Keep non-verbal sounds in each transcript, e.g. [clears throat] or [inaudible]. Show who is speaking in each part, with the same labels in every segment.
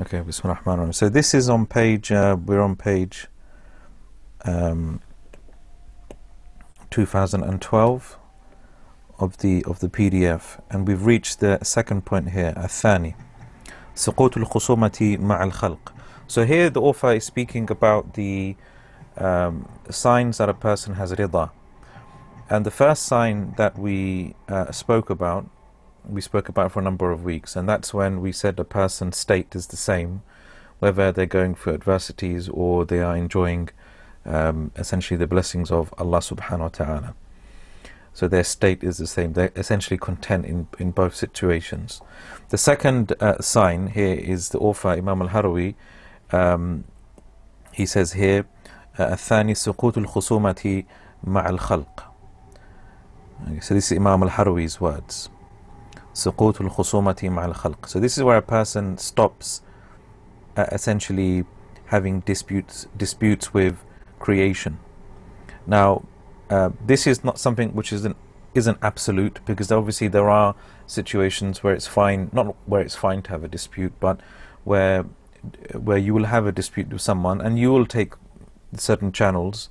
Speaker 1: Okay, Bismillah So this is on page, uh, we're on page um, 2012 of the of the PDF, and we've reached the second point here, الثاني سقوط الخصومة مع الخلق. So here the author is speaking about the um, signs that a person has rida. And the first sign that we uh, spoke about we spoke about for a number of weeks, and that's when we said a person's state is the same, whether they're going through adversities or they are enjoying um, essentially the blessings of Allah subhanahu wa ta'ala. So their state is the same. They're essentially content in, in both situations. The second uh, sign here is the author Imam al-Harawi. Um, he says here, الثاني سقوط الخصومة مع الخلق. So this is Imam al-Harawi's words. سقوط الخصومة مع الخلق. So this is where a person stops uh, essentially having disputes disputes with creation. Now, uh, this is not something which isn't isn't absolute because obviously there are situations where it's fine, not where it's fine to have a dispute, but where where you will have a dispute with someone and you will take certain channels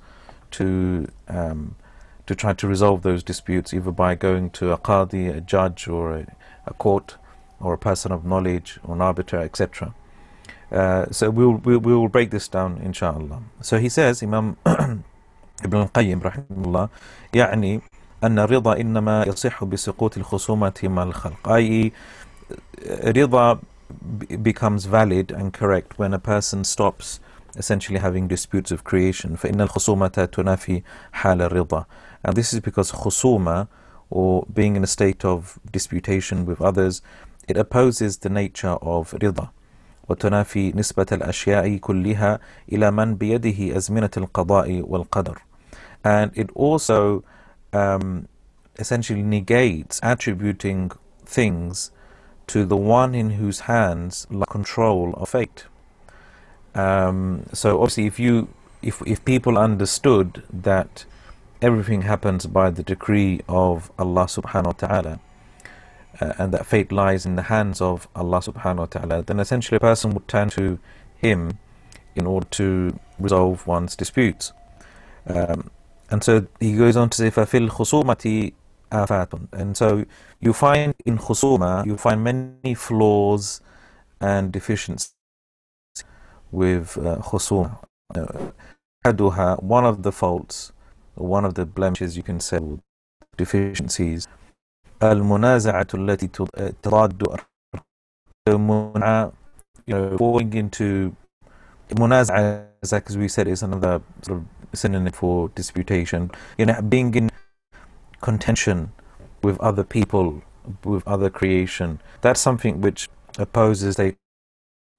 Speaker 1: to um, to try to resolve those disputes either by going to a qadi, a judge or a, a court or a person of knowledge or an arbiter, etc. Uh, so we'll, we'll, we'll break this down inshallah. So he says, Imam [clears throat] Ibn al-Qayyim rahimahullah, يعني أن الرضا إنما يصح بسقوط الخصومة مع الخلق i.e. رضا becomes valid and correct when a person stops essentially having disputes of creation فإن الخصومة تنافي حال الرضا and this is because خصومة or being in a state of disputation with others it opposes the nature of رضا وتنافي نسبة الأشياء كلها إلى من بيده أزمنة القضاء والقدر and it also um, essentially negates attributing things to the one in whose hands lie control of fate um, so obviously, if you if if people understood that everything happens by the decree of Allah Subhanahu wa Taala, uh, and that fate lies in the hands of Allah Subhanahu wa Taala, then essentially a person would turn to Him in order to resolve one's disputes. Um, and so he goes on to say, فَفِي الْخُصُومَةِ آفَاتٌ And so you find in khusuma, you find many flaws and deficiencies with uh, khusum. Uh, one of the faults, one of the blemishes you can say, deficiencies, المنازعة التي تراد you know, falling into munaza'a, as we said, is another sort of synonym for disputation. You know, being in contention with other people, with other creation. That's something which opposes a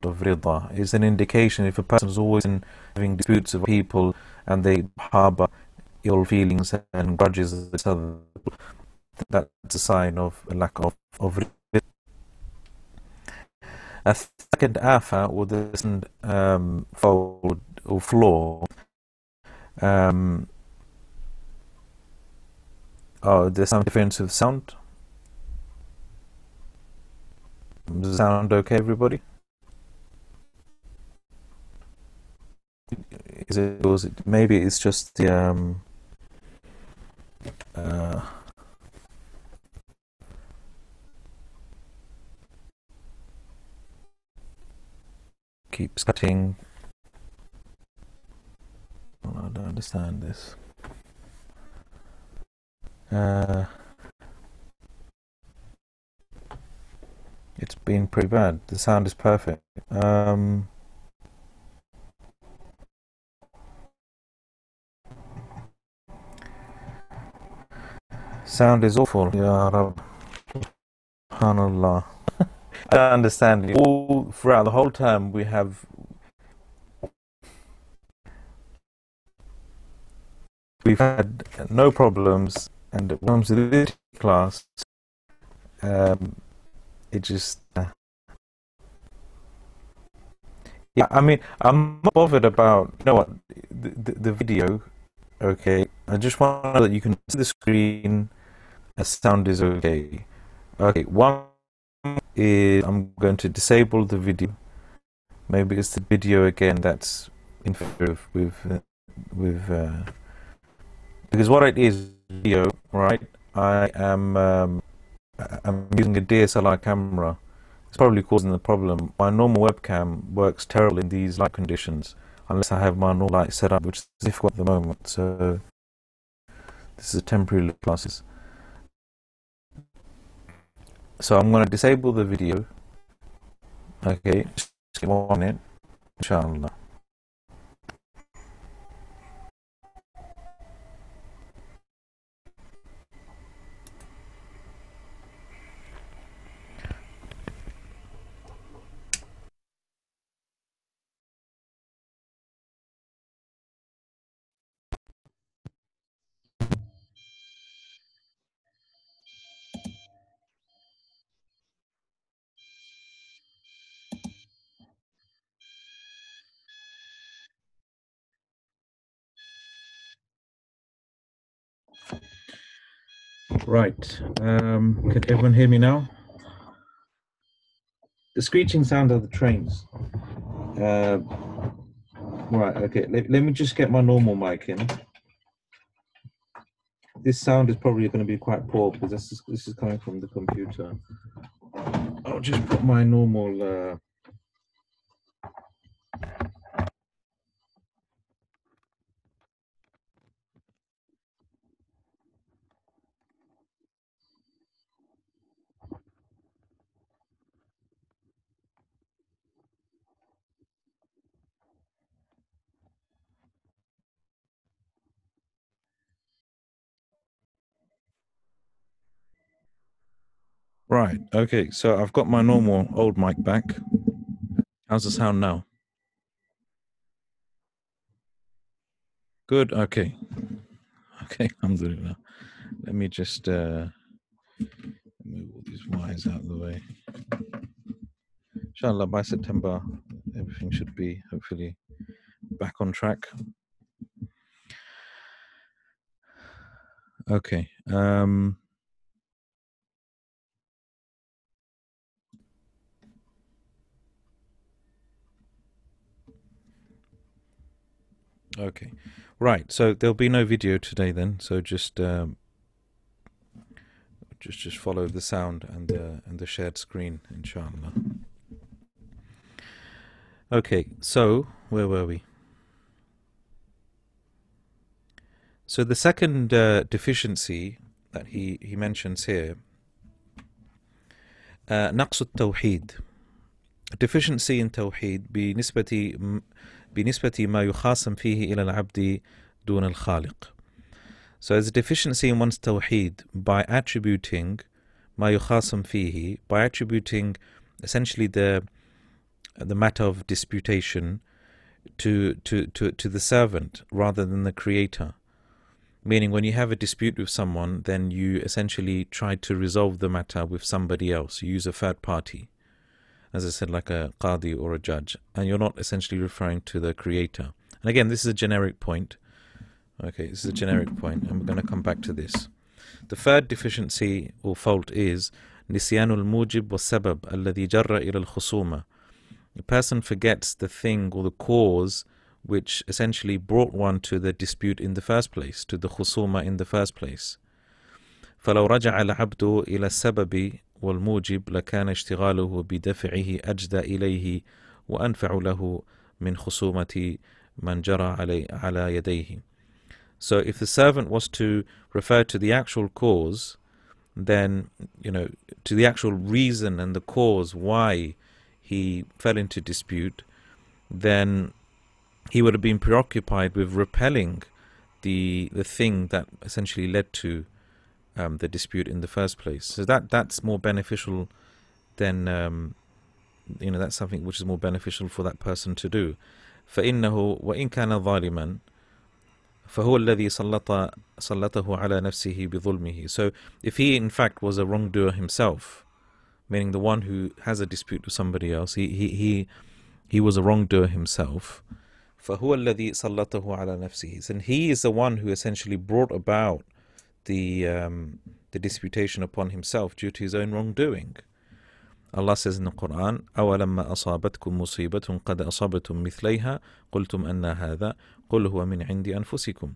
Speaker 1: of rida is an indication if a person is always in having disputes with people and they harbor ill feelings and grudges with other that's a sign of a lack of, of. A second afa or the second um, fold or flaw um, oh there's some difference of sound. Does sound okay everybody? Is it, was it maybe it's just the um, uh, keeps cutting. Well, I don't understand this. Uh, it's been pretty bad. The sound is perfect. Um, Sound is awful. Ya Rab. Subhanallah. [laughs] I don't understand. All throughout the whole time we have we've had no problems, and it comes to this class, um, it just. Uh, yeah, I mean, I'm not bothered about you know what the, the, the video. Okay, I just want that you can see the screen the sound is okay. Okay, one is I'm going to disable the video Maybe it's the video again that's interfering with with, uh, with uh, because what it is video, right? I am um, I'm using a DSLR camera. It's probably causing the problem. My normal webcam works terrible in these light conditions unless I have my normal light set up, which is difficult at the moment. So this is a temporary classes. So I'm going to disable the video. Okay, just one minute, inshallah. Right. Um, can everyone hear me now? The screeching sound of the trains. Uh, right. Okay. Let, let me just get my normal mic in. This sound is probably going to be quite poor because this is this is coming from the computer. I'll just put my normal. Uh, Right. Okay. So I've got my normal old mic back. How's the sound now? Good. Okay. Okay. [laughs] I'm doing now. Let me just uh, move all these wires out of the way. Inshallah, by September, everything should be hopefully back on track. Okay. Um, Okay, right. So there'll be no video today then. So just um, just just follow the sound and the and the shared screen, inshallah. Okay, so where were we? So the second uh, deficiency that he he mentions here, uh, نقص التوحيد, deficiency in tawheed بنسبة بنسبة ما يخاصم فيه إلى العبد دون الخالق. So there's a deficiency in one's tawheed by attributing ما يخاصم فيه, by attributing essentially the the matter of disputation to, to, to, to the servant rather than the creator. Meaning, when you have a dispute with someone, then you essentially try to resolve the matter with somebody else. You use a third party as I said, like a qadi or a judge, and you're not essentially referring to the creator. And again, this is a generic point. Okay, this is a generic point, and we're going to come back to this. The third deficiency or fault is نسيان الموجب والسبب الذي جر إلى الخصومة. The person forgets the thing or the cause which essentially brought one to the dispute in the first place, to the khusuma in the first place. فلو رجع العبد إلى السبب والموجب لكان اشتغاله بدفعه أجدى إليه وأنفع له من خصومة من جرى علي على يديه. So if the servant was to refer to the actual cause, then, you know, to the actual reason and the cause why he fell into dispute, then he would have been preoccupied with repelling the the thing that essentially led to um, the dispute in the first place. So that that's more beneficial than um, you know that's something which is more beneficial for that person to do. فإنه وإن كان ظالما فهو الذي سلط سلطه على نفسه بظلمه. So if he in fact was a wrongdoer himself, meaning the one who has a dispute with somebody else, he he he, he was a wrongdoer himself. فهو الذي سلطه على نفسه. And he is the one who essentially brought about the um, the disputation upon himself due to his own wrongdoing. Allah says in the Quran, أَوَلَمَّا أَصَابَتْكُم مُصِيبَةٌ قَدْ أَصَبْتُم مِثْلَيْهَا قُلْتُمْ أَنَّ هَذَا قُلْ هُوَ مِنْ عِنْدِ أَنفُسِكُمْ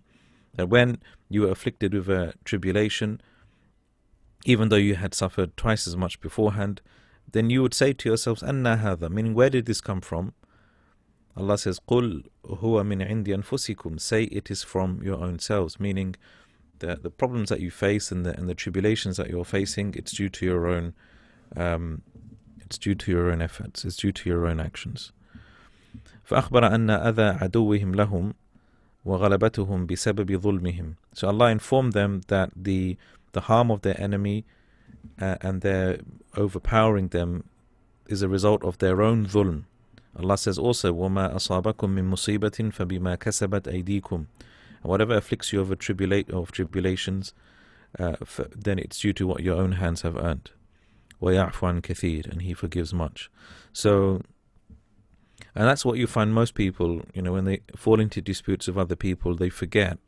Speaker 1: That when you were afflicted with a tribulation, even though you had suffered twice as much beforehand, then you would say to yourselves, Anna hadha, meaning where did this come from? Allah says, Qul huwa min indi anfusikum. Say it is from your own selves, meaning the, the problems that you face and the, and the tribulations that you're facing, it's due to your own um, it's due to your own efforts, it's due to your own actions. فأخبر أن أذى عدوهم لهم وغلبتهم بسبب ظلمهم. So Allah informed them that the the harm of their enemy uh, and their overpowering them is a result of their own dhulm. Allah says also, وَمَا أَصَابَكُم مِّن مُصِيبَةٍ فَبِمَا كَسَبَتْ أَيْدِيكُم Whatever afflicts you of, tribula- of tribulations, uh, then it's due to what your own hands have earned. وَيَعْفُ عَنْ كَثِيرٍ And He forgives much. So, and that's what you find most people, you know, when they fall into disputes with other people, they forget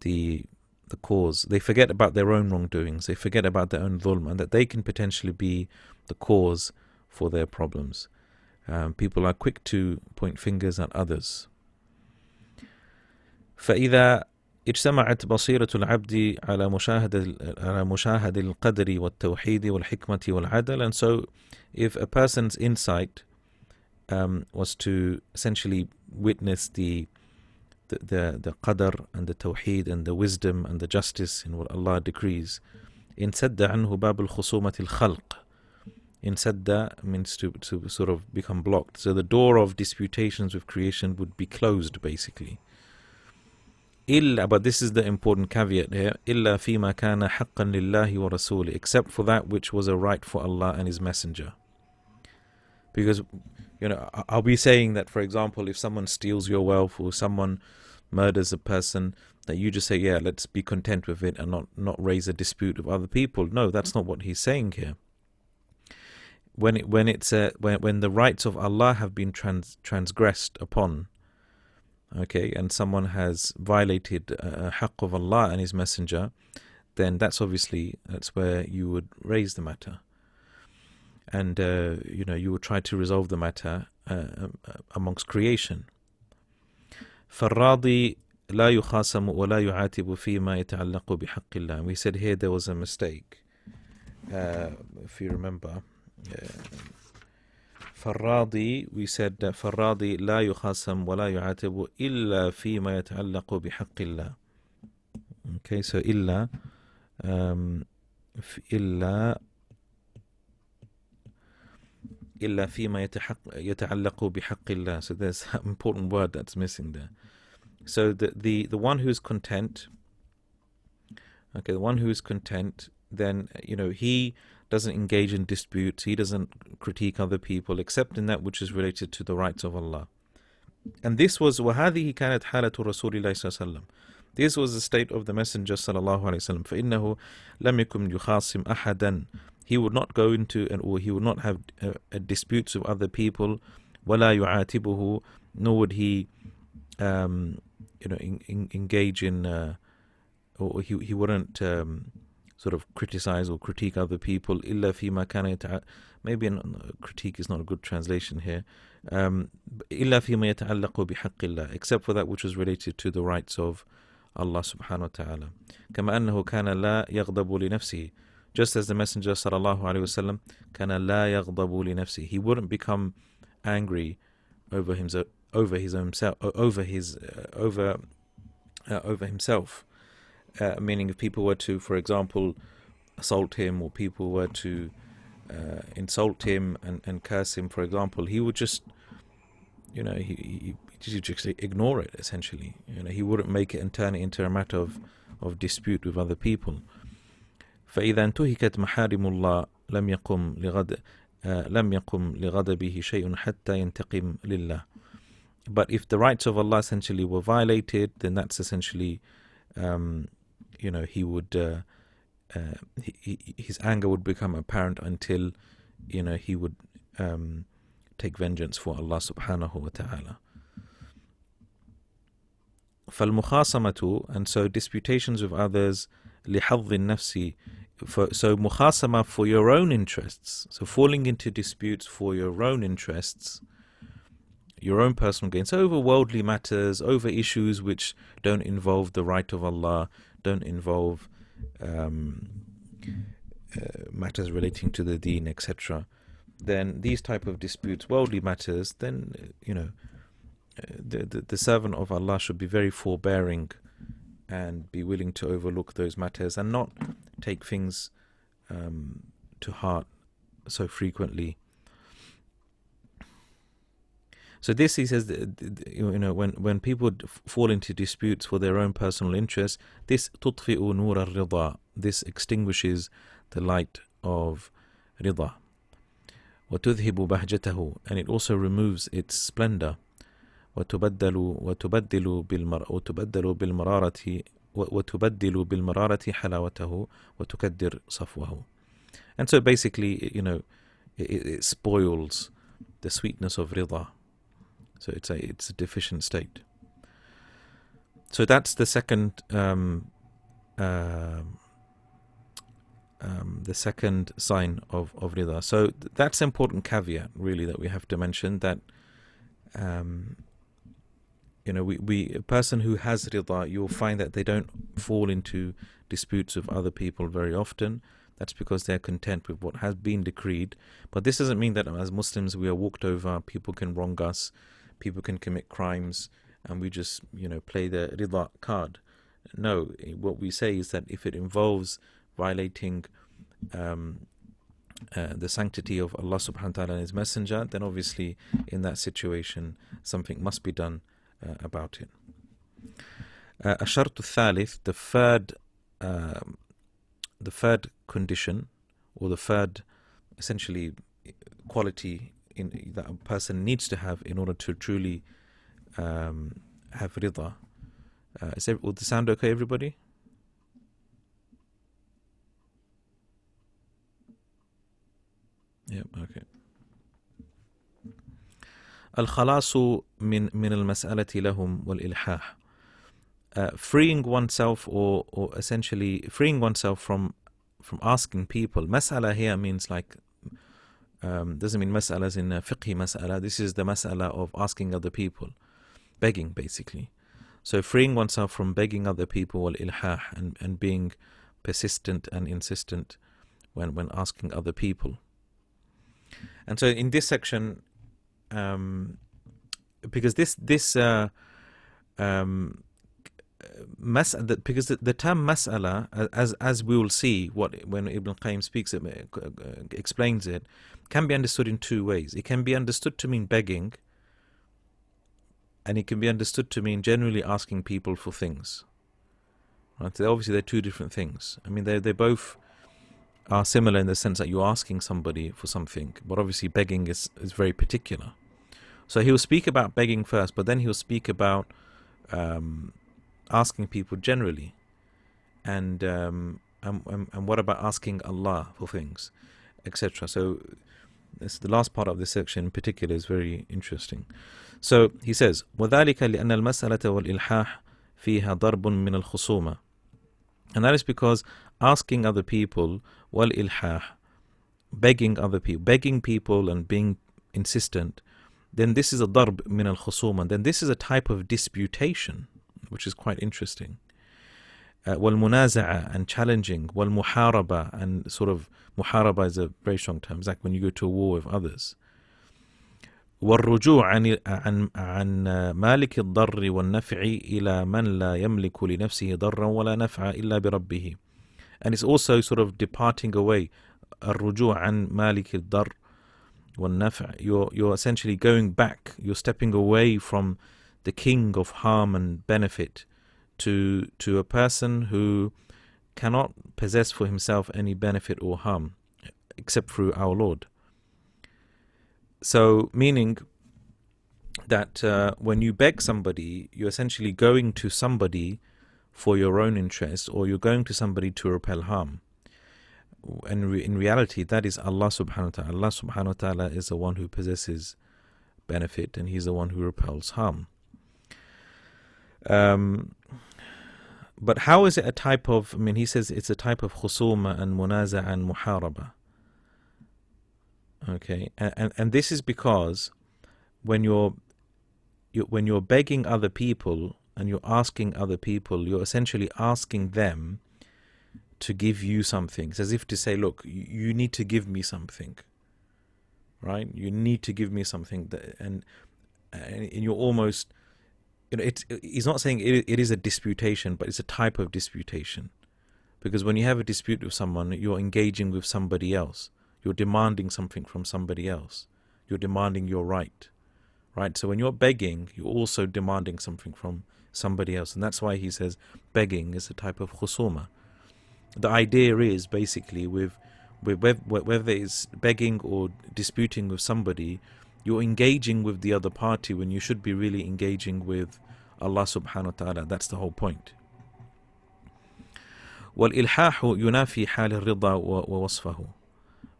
Speaker 1: the the cause. They forget about their own wrongdoings. They forget about their own dhulm and that they can potentially be the cause for their problems. Um, people are quick to point fingers at others. فإذا اجتمعت بصيرة العبد على مشاهدة على مشاهدة القدر والتوحيد والحكمة والعدل and so if a person's insight um, was to essentially witness the the, the, the qadr and the tawheed and the wisdom and the justice in what Allah decrees. In sadda anhu bab al khusumat al khalq. In sadda means to, to sort of become blocked. So the door of disputations with creation would be closed basically. Illa, but this is the important caveat here. Illa fima kana haqqan lillahi wa rasuli. Except for that which was a right for Allah and His Messenger. Because you know, I'll be saying that, for example, if someone steals your wealth or someone murders a person, that you just say, yeah, let's be content with it and not, not raise a dispute with other people. No, that's not what he's saying here. When it when it's uh, when when the rights of Allah have been trans, transgressed upon, okay, and someone has violated a haqq of Allah and His Messenger, then that's obviously that's where you would raise the matter and uh, you know you will try to resolve the matter uh, amongst creation فالراضي لا يخاصم ولا يعاتب فيما يتعلق بحق الله we said here there was a mistake uh, if you remember فالراضي that فالراضي لا يخاصم ولا يعاتب إلا فيما يتعلق بحق الله okay so إلا um, إلا إلا فيما يتعلق بحق الله. So there's an important word that's missing there. So the, the, the one who's content, okay, the one who is content, then, you know, he doesn't engage in disputes, he doesn't critique other people, except in that which is related to the rights of Allah. And this was وهذه كانت حالة رسول الله صلى الله عليه وسلم. This was the state of the Messenger صلى الله عليه وسلم. فإنه لم يكن يخاصم أحدا he would not go into and or he would not have uh, uh, disputes with other people ولا يعاتبه nor would he um, you know in, in, engage in uh, or he he wouldn't um, sort of criticize or critique other people إلا فيما كان maybe an, critique is not a good translation here um, إلا فيما يتعلق بحق الله except for that which is related to the rights of Allah subhanahu wa ta'ala كما أنه كان لا يغضب لنفسه just as the Messenger sallallahu alaihi wasallam kana la yaghdabu li nafsi. He wouldn't become angry over himself, over his own self, over his, uh, over, uh, over himself. Uh, meaning, if people were to, for example, assault him, or people were to uh, insult him and, and curse him, for example, he would just, you know, he, he, he just ignore it. Essentially, you know, he wouldn't make it and turn it into a matter of of dispute with other people. فإذا انتهكت محارم الله لم يقم لغد لم يقم لغضبه شيء حتى ينتقم لله but if the rights of Allah essentially were violated then that's essentially um, you know he would uh, uh, he, his anger would become apparent until you know he would um, take vengeance for Allah subhanahu wa ta'ala فالمخاصمة and so disputations with others لحظ النفس for, so mukhasama for your own interests. So falling into disputes for your own interests, your own personal gains over worldly matters, over issues which don't involve the right of Allah, don't involve um, uh, matters relating to the deen, etc. Then these type of disputes, worldly matters, then you know uh, the, the the servant of Allah should be very forbearing and be willing to overlook those matters and not take things um, to heart so frequently. So this, he says, you know, when when people fall into disputes for their own personal interests, this تطفئ نور الرضا. This extinguishes the light of rida. وتذهب بهجته, and it also removes its splendor. وتبدل وتبدل بالمر وتبدل بالمرارة وتبدل بالمرارة حلاوته وتكدر صفوه. And so basically, you know, it, it spoils the sweetness of rida. so it's a it's a deficient state. So that's the second um, uh, um, the second sign of of rida. So that's important caveat really that we have to mention that um, you know, we, we a person who has rida, you'll find that they don't fall into disputes with other people very often. That's because they're content with what has been decreed. But this doesn't mean that as Muslims we are walked over, people can wrong us, people can commit crimes, and we just, you know, play the rida card. No, what we say is that if it involves violating um, uh, the sanctity of Allah subhanahu wa ta'ala and His Messenger, then obviously in that situation something must be done uh, about it. Uh, الشرط الثالث the third um, the third condition or the third essentially quality in, that a person needs to have in order to truly um, have rida. Uh, is it, will the sound okay, everybody? Yep, okay. الخلاص من من المسألة لهم والإلحاح uh, freeing oneself or or essentially freeing oneself from from asking people mas'ala here means like um, doesn't mean mas'ala as in uh, fiqhi mas'ala. This is the mas'ala of asking other people. Begging basically. So freeing oneself from begging other people wal ilhah and, and being persistent and insistent when when asking other people. And so in this section um, because this this uh, um, mas the, because the, the term mas'ala as as we will see what when Ibn Qayyim speaks it uh, explains it can be understood in two ways. It can be understood to mean begging and it can be understood to mean generally asking people for things. Right? So obviously they're two different things. I mean they they both are similar in the sense that you're asking somebody for something, but obviously begging is, is very particular. So he will speak about begging first, but then he'll speak about um, asking people generally, and, um, and, and and what about asking Allah for things, etc. So this the last part of this section in particular is very interesting. So he says, وذلك لأن المسألة والإلحاح فيها ضرب من الخصومة and that is because asking other people, wal ilhah, begging other people, begging people and being insistent, then this is a darb min al khusuma. Then this is a type of disputation, which is quite interesting. Uh, wal munaza'a and challenging, wal muharaba and sort of muharaba is a very strong term. It's like when you go to a war with others. والرجوع عن عن عن مالك الضر والنفع إلى من لا يملك لنفسه ضرا ولا نفع إلا بربه and it's also sort of departing away الرجوع عن مالك الضر والنفع you're, you're essentially going back you're stepping away from the king of harm and benefit to to a person who cannot possess for himself any benefit or harm except through our Lord so, meaning that uh, when you beg somebody, you're essentially going to somebody for your own interest, or you're going to somebody to repel harm. And re- in reality, that is Allah subhanahu wa ta'ala. Allah subhanahu wa ta'ala is the one who possesses benefit, and He's the one who repels harm. Um, but how is it a type of, I mean, he says it's a type of khusuma and munaza and muharaba. Okay, and, and, and this is because when you're, you, when you're begging other people and you're asking other people, you're essentially asking them to give you something. It's as if to say, look, you need to give me something. Right? You need to give me something that, and and you're almost you know, it's he's not saying it, it is a disputation, but it's a type of disputation. Because when you have a dispute with someone, you're engaging with somebody else. You're demanding something from somebody else. You're demanding your right. Right? So when you're begging, you're also demanding something from somebody else. And that's why he says begging is a type of khusuma. The idea is basically with, with whether it's begging or disputing with somebody, you're engaging with the other party when you should be really engaging with Allah subhanahu wa ta'ala. That's the whole point. والإلحاح ينافي حال الرضا ووصفه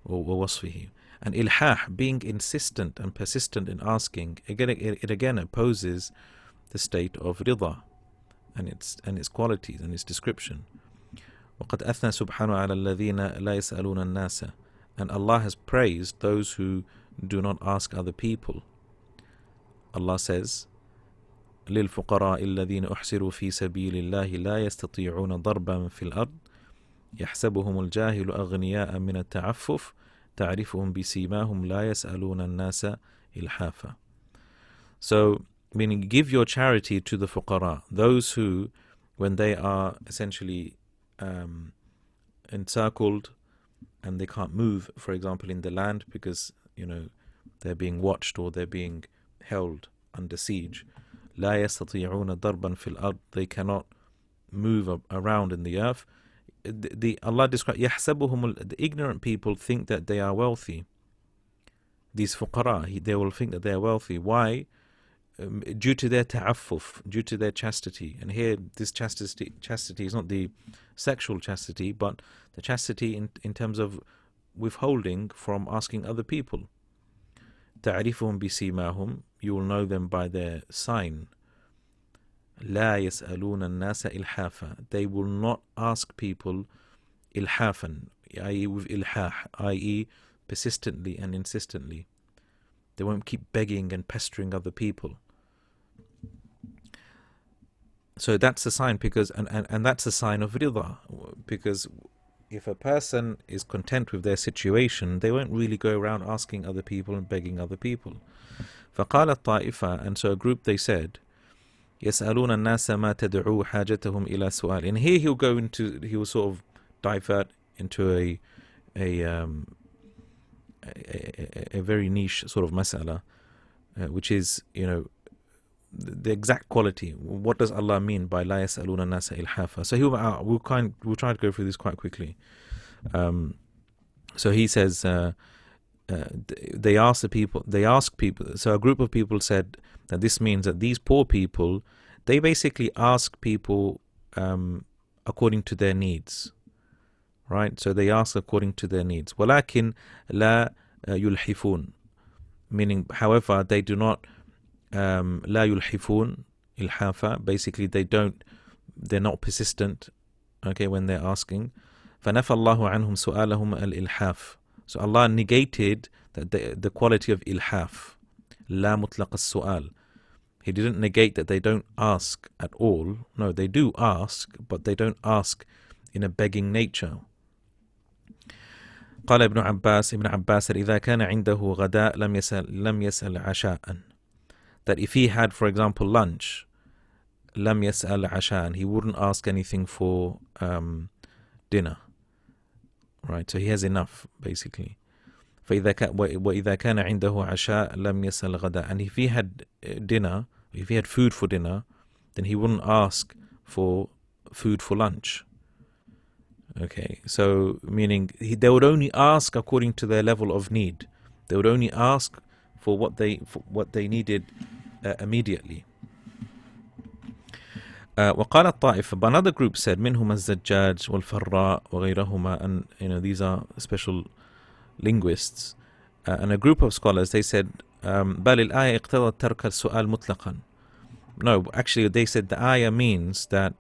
Speaker 1: ووصفه and ilhah being insistent and persistent in asking again it again opposes the state of rida and its and its qualities and its description وقد أثنى سبحانه على الذين لا يسألون الناس and Allah has praised those who do not ask other people. Allah says, للفقراء الذين أحسروا في سبيل الله لا يستطيعون ضربا في الأرض يحسبهم الجاهل أغنياء من التعفف تعرفهم بسيماهم لا يسألون الناس إلحافا So, meaning give your charity to the fuqara, those who, when they are essentially um, encircled and they can't move, for example, in the land because you know they're being watched or they're being held under siege. لا يستطيعون ضربا في الأرض they cannot move around in the earth. The, the Allah describes يحسبهم the ignorant people think that they are wealthy. These fuqara, they will think that they are wealthy. Why? Um, due to their ta'affuf, due to their chastity. And here, this chastity, chastity is not the sexual chastity, but the chastity in, in terms of withholding from asking other people. تعرفهم بسيماهم you will know them by their sign لا يسألون الناس إلحافا they will not ask people إلحافا i.e. with إلحاح i.e. persistently and insistently they won't keep begging and pestering other people so that's a sign because and, and, and that's a sign of rida because if a person is content with their situation, they won't really go around asking other people and begging other people. فقال الطائفة and so a group they said يسألون الناس ما تدعو حاجتهم إلى سؤال and here he'll go into he will sort of divert into a a um, a, a, a very niche sort of mas'ala uh, which is you know the exact quality. What does Allah mean by la yasaluna nasa ilhafa? So he uh, we'll kind we'll try to go through this quite quickly. Um, so he says uh, uh, they ask the people. They ask people. So a group of people said that this means that these poor people they basically ask people um, according to their needs, right? So they ask according to their needs. Walakin la uh, yulhifun, meaning, however, they do not um, لا يلحفون ilhafa basically they don't they're not persistent okay when they're asking فنفى الله عنهم سؤالهم الإلحاف so Allah negated that the, the quality of ilhaf لا مطلق السؤال he didn't negate that they don't ask at all no they do ask but they don't ask in a begging nature قال ابن عباس ابن عباس إذا كان عنده غداء لم يسأل لم يسأل عشاء that if he had, for example, lunch, lam yas'al ashan, he wouldn't ask anything for um, dinner. Right, so he has enough, basically. فإذا كان وإذا كان عنده عشاء لم يسأل غدا and if he had uh, dinner if he had food for dinner then he wouldn't ask for food for lunch okay so meaning he, they would only ask according to their level of need they would only ask for what they for what they needed uh, immediately. Uh, وقال الطائفة but another group said منهم الزجاج والفراء وغيرهما and you know these are special linguists uh, and a group of scholars they said um, بل الآية اقتضت ترك السؤال مطلقا no actually they said the ayah means that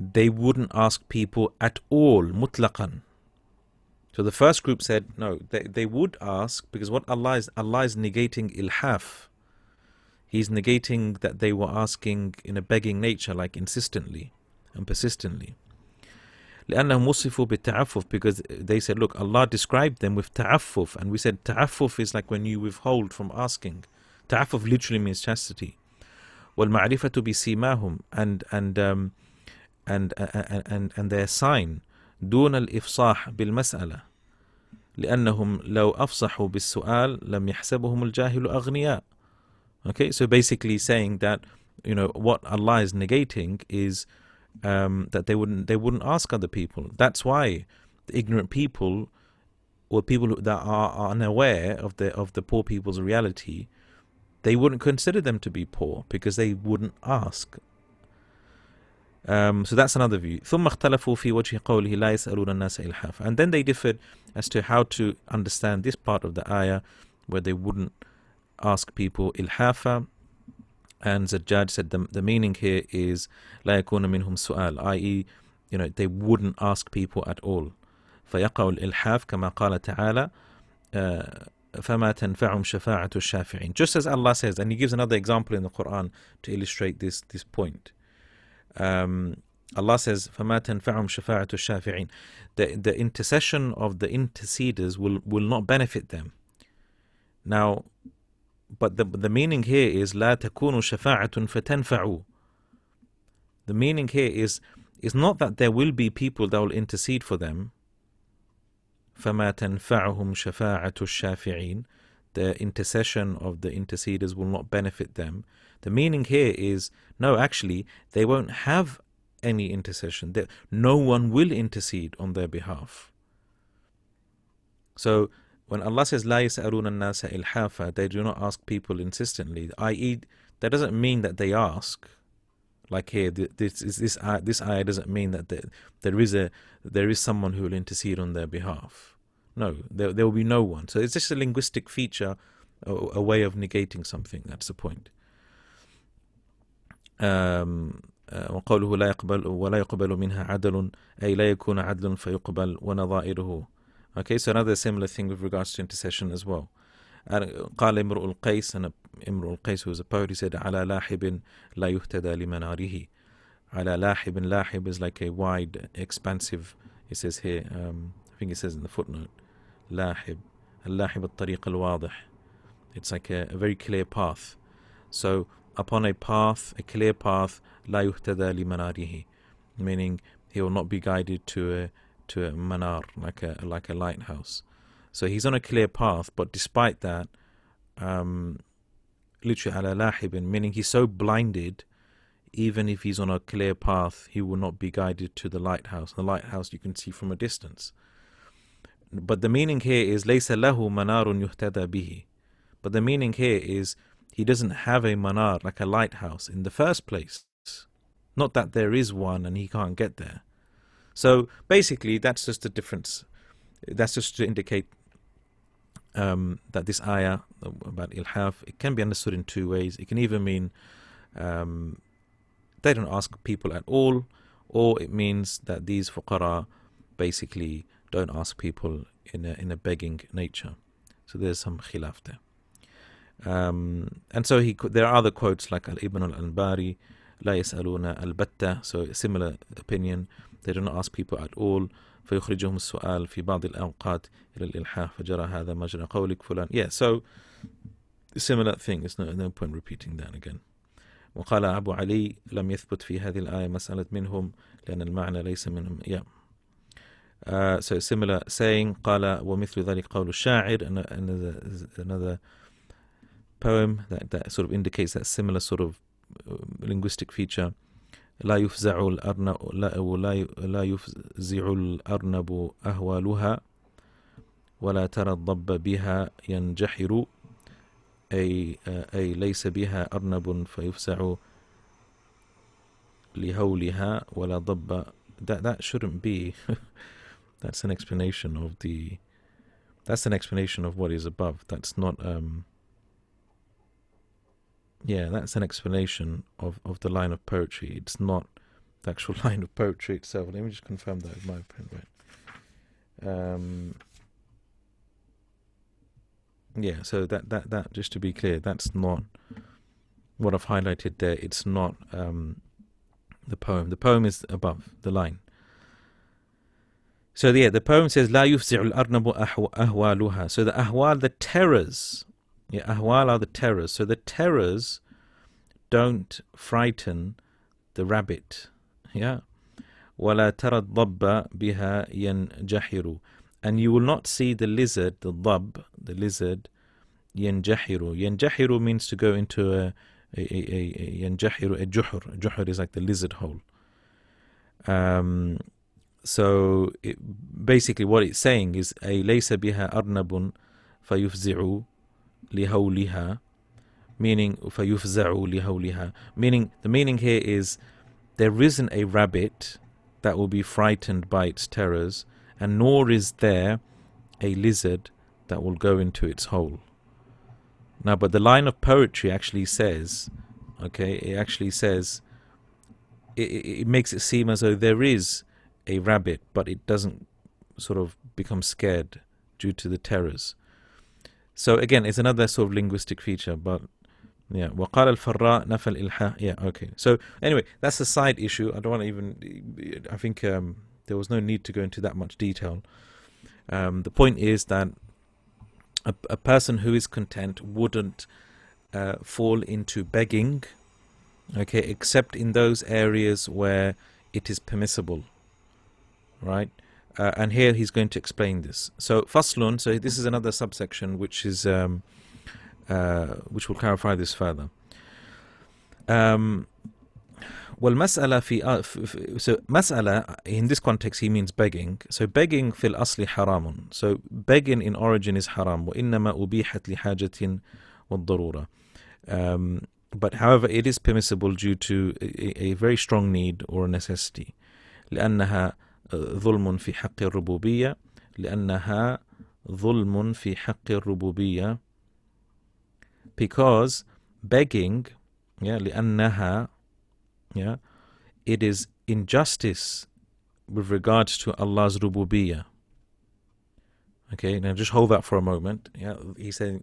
Speaker 1: they wouldn't ask people at all, mutlaqan. So the first group said no, they, they would ask because what Allah is Allah is negating ilhaf. He's negating that they were asking in a begging nature, like insistently and persistently. لأنهم وصفوا بالتعفف because they said look Allah described them with ta'affuf and we said ta'affuf is like when you withhold from asking ta'affuf literally means chastity والمعرفة بسيماهم and and um, and, and and and their sign دون الإفصاح بالمسألة لأنهم لو أفصحوا بالسؤال لم يحسبهم الجاهل أغنياء okay so basically saying that you know what Allah is negating is um, that they wouldn't they wouldn't ask other people that's why the ignorant people or people that are unaware of the of the poor people's reality they wouldn't consider them to be poor because they wouldn't ask. Um, so that's another view. ثم اختلفوا في وجه قوله لا يسألون الناس إلحافا. And then they differed as to how to understand this part of the ayah where they wouldn't ask people ilhafa. And Zajjaj said the, the meaning here is لا يكون منهم سؤال i.e. you know they wouldn't ask people at all. فيقع الإلحاف كما قال تعالى uh, فَمَا تَنْفَعُمْ شَفَاعَةُ الشَّافِعِينَ Just as Allah says, and He gives another example in the Quran to illustrate this, this point. Um, Allah says, فَمَا تَنْفَعُمْ شَفَاعَةُ الشَّافِعِينَ the, the intercession of the interceders will, will not benefit them. Now, but the, the meaning here is لا تكون شفاعة فتنفع. The meaning here is is not that there will be people that will intercede for them, فَمَا تَنْفَعُهُمْ شَفَاعَةُ الشَّافِعِينَ The intercession of the interceders will not benefit them. The meaning here is, no, actually, they won't have any intercession. They, no one will intercede on their behalf. So, when Allah says لا يسألون الناس إلحافا they do not ask people insistently i.e. that doesn't mean that they ask like here this is this uh, this ayah doesn't mean that there, there is a there is someone who will intercede on their behalf no there, there will be no one so it's just a linguistic feature a, a way of negating something that's the point um, وقوله لا يقبل ولا يقبل منها عدل أي لا يكون عدل فيقبل ونظائره okay so another similar thing with regards to intercession as well قال امرؤ القيس أنا امرؤ القيس who was a poet he said على لاحب لا يهتدى لمناره على لاحب لاحب is like a wide expansive he says here um, I think it says in the footnote لاحب اللاحب الطريق الواضح it's like a, a very clear path so upon a path a clear path لا يهتدى لمناره meaning he will not be guided to a to a manar, like a like a lighthouse. So he's on a clear path, but despite that, um, literally ala lahibin, meaning he's so blinded, even if he's on a clear path, he will not be guided to the lighthouse. The lighthouse you can see from a distance. But the meaning here is laysa lahu manarun yuhtada bihi. But the meaning here is he doesn't have a manar like a lighthouse in the first place. Not that there is one and he can't get there. So basically, that's just a difference. That's just to indicate um, that this ayah about ilhaf it can be understood in two ways. It can either mean um, they don't ask people at all, or it means that these fuqara basically don't ask people in a, in a begging nature. So there's some khilaf there. Um, and so he there are other quotes like Al Ibn al Anbari, La yas'aluna al batta, so similar opinion. They don't ask people at all. فيخرجهم السؤال في بعض الأوقات إلى الإلحاح فجرى هذا مجرى قولك فلان yeah so similar thing it's no, no point repeating that again وقال أبو علي لم يثبت في هذه الآية مسألة منهم لأن المعنى ليس منهم yeah uh, so similar saying قال ومثل ذلك قول الشاعر another, another poem that, that sort of indicates that similar sort of linguistic feature لا يفزع الأرنب لا, لا, لا يفزع الأرنب أهوالها ولا ترى الضب بها ينجحر أي, أي ليس بها أرنب فيفزع لهولها ولا ضب that, that shouldn't be [laughs] that's an explanation of the that's an explanation of what is above. That's not um, yeah, that's an explanation of, of the line of poetry. It's not the actual [laughs] line of poetry itself. Let me just confirm that with my pen. Right. Um, yeah, so that, that, that, just to be clear, that's not what I've highlighted there. It's not um, the poem. The poem is above the line. So yeah, the poem says لا يفزع الأرنب أهوالها. So the ahwal, the terrors, yeah, ahwal are the terrors. So the terrors don't frighten the rabbit. Yeah. ولا ترى الضب بها ينجحر and you will not see the lizard, the dhab, the lizard, ينجحر. ينجحر means to go into a, a, a, a ينجحر, a juhur. A juhur is like the lizard hole. Um, so it, basically what it's saying is أي ليس بها أرنب فيفزع لهولها meaning فيفزع لهولها meaning the meaning here is there isn't a rabbit that will be frightened by its terrors and nor is there a lizard that will go into its hole now but the line of poetry actually says okay it actually says it, it makes it seem as though there is a rabbit but it doesn't sort of become scared due to the terrors so again it's another sort of linguistic feature but yeah, وقال الفراء نفى الإلحاح. Yeah, okay. So anyway, that's a side issue. I don't want to even. I think um, there was no need to go into that much detail. Um, the point is that a, a, person who is content wouldn't uh, fall into begging, okay, except in those areas where it is permissible, right? Uh, and here he's going to explain this. So faslun. So this is another subsection which is. Um, uh, which will clarify this further. Um, والمسألة في so مسألة in this context he means begging so begging في الأصل حرام so begging in origin is haram وإنما أبيحت لحاجة والضرورة um, but however it is permissible due to a, a very strong need or a necessity لأنها ظلم في حق الربوبية لأنها ظلم في حق الربوبية because begging yeah لأنها yeah it is injustice with regards to Allah's rububiyyah okay now just hold that for a moment yeah he's saying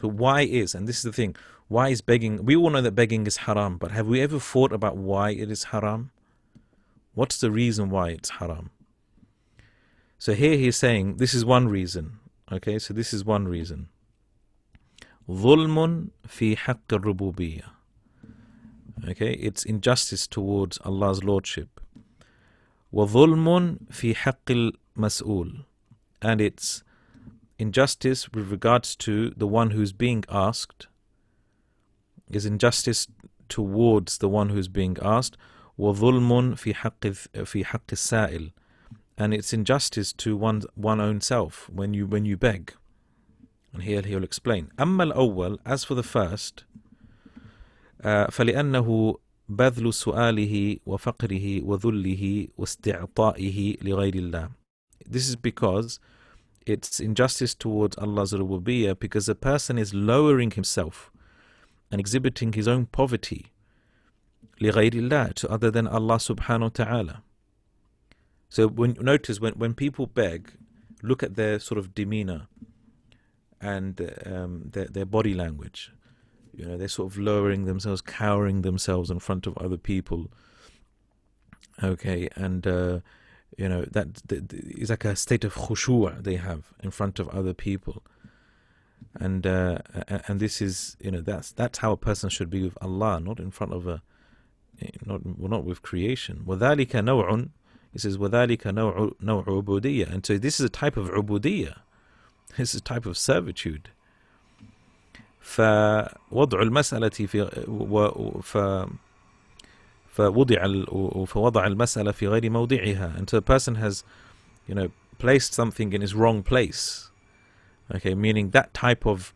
Speaker 1: so why is and this is the thing why is begging we all know that begging is haram but have we ever thought about why it is haram what's the reason why it's haram so here he's saying this is one reason okay so this is one reason ظلم في حق الربوبية okay it's injustice towards Allah's lordship وظلم في حق المسؤول and it's injustice with regards to the one who's being asked is injustice towards the one who's being asked وظلم في حق في حق السائل and it's injustice to one one own self when you when you beg and here he'll explain. أما الأول, as for the first, uh, فلأنه بذل سؤاله وفقره وذله واستعطائه لغير الله. This is because it's injustice towards Allah's rububiyyah because a person is lowering himself and exhibiting his own poverty لغير الله to other than Allah subhanahu wa ta'ala. So when notice when, when people beg, look at their sort of demeanor and um, their, their body language. You know, they're sort of lowering themselves, cowering themselves in front of other people. Okay, and uh, you know that, that is like a state of khushu' they have in front of other people, and uh, and this is you know that's that's how a person should be with Allah, not in front of a not well, not with creation. وذلك نوع he says وذلك نوع نوع عبودية and so this is a type of عبودية [laughs] It's a type of servitude. فوضع المسألة في ف فوضع فوضع المسألة في غير موضعها and so a person has you know placed something in its wrong place okay meaning that type of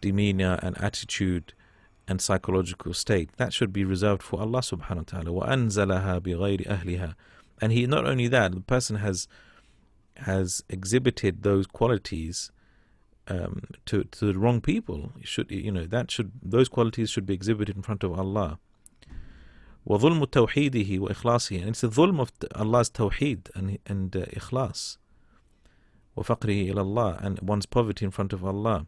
Speaker 1: demeanor and attitude and psychological state that should be reserved for Allah subhanahu wa ta'ala وأنزلها بغير أهلها and he not only that the person has has exhibited those qualities um, to to the wrong people. should you know that should those qualities should be exhibited in front of Allah. وظلم توحيده وإخلاصه and it's the dhulm of Allah's tawheed and, and uh, ikhlas وفقره إلى Allah and one's poverty in front of Allah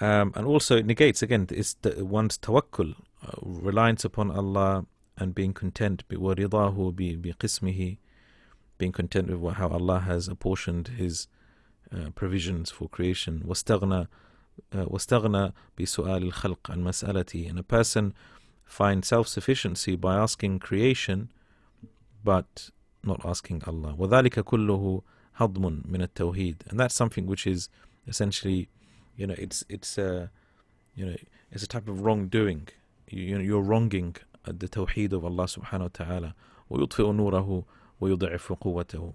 Speaker 1: um, and also it negates again it's the, one's tawakkul uh, reliance upon Allah and being content ورضاه بقسمه being content with how Allah has apportioned His uh, provisions for creation واستغنى uh, واستغنى بسؤال الخلق عن مسألته and a person find self sufficiency by asking creation but not asking Allah. وَذَلِكَ كُلُّهُ هَضْمٌ مِنَ التَّوْحِيد And that's something which is essentially, you know, it's it's a, you know, it's a type of wrongdoing. You, you know, you're wronging the tawheed of Allah subhanahu wa ta'ala. وَيُطْفِئُ نُورَهُ وَيُضْعِفُ قُوَّتَهُ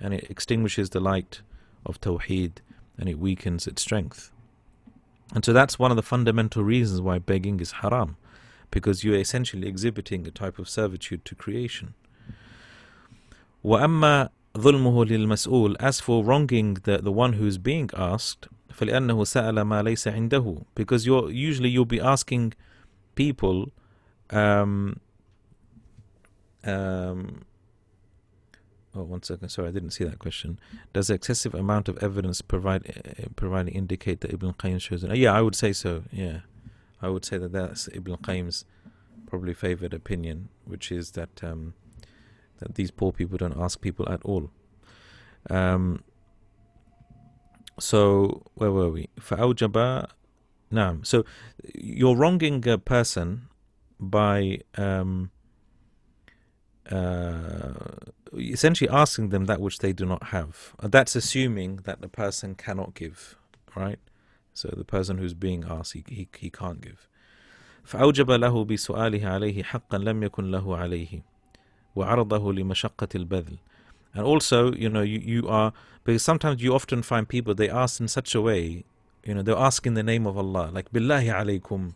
Speaker 1: And it extinguishes the light of tawheed and it weakens its strength. And so that's one of the fundamental reasons why begging is haram because you're essentially exhibiting a type of servitude to creation. وأما ظلمه للمسؤول as for wronging the, the one who's being asked فلأنه سأل ما ليس عنده because you're usually you'll be asking people um, um, oh one second sorry I didn't see that question does the excessive amount of evidence provide uh, provide indicate that Ibn Qayyim shows it yeah I would say so yeah I would say that that's Ibn Qayyim's probably favored opinion, which is that um, that these poor people don't ask people at all. Um, so where were we? فأوجب نعم. So you're wronging a person by um, uh, essentially asking them that which they do not have. That's assuming that the person cannot give, right? So the person who's being asked, he, he, he can't give. فأوجب له بسؤاله عليه حقا لم يكن له عليه وعرضه لمشقة البذل and also you know you, you are because sometimes you often find people they ask in such a way you know they're asking the name of Allah like billahi alaykum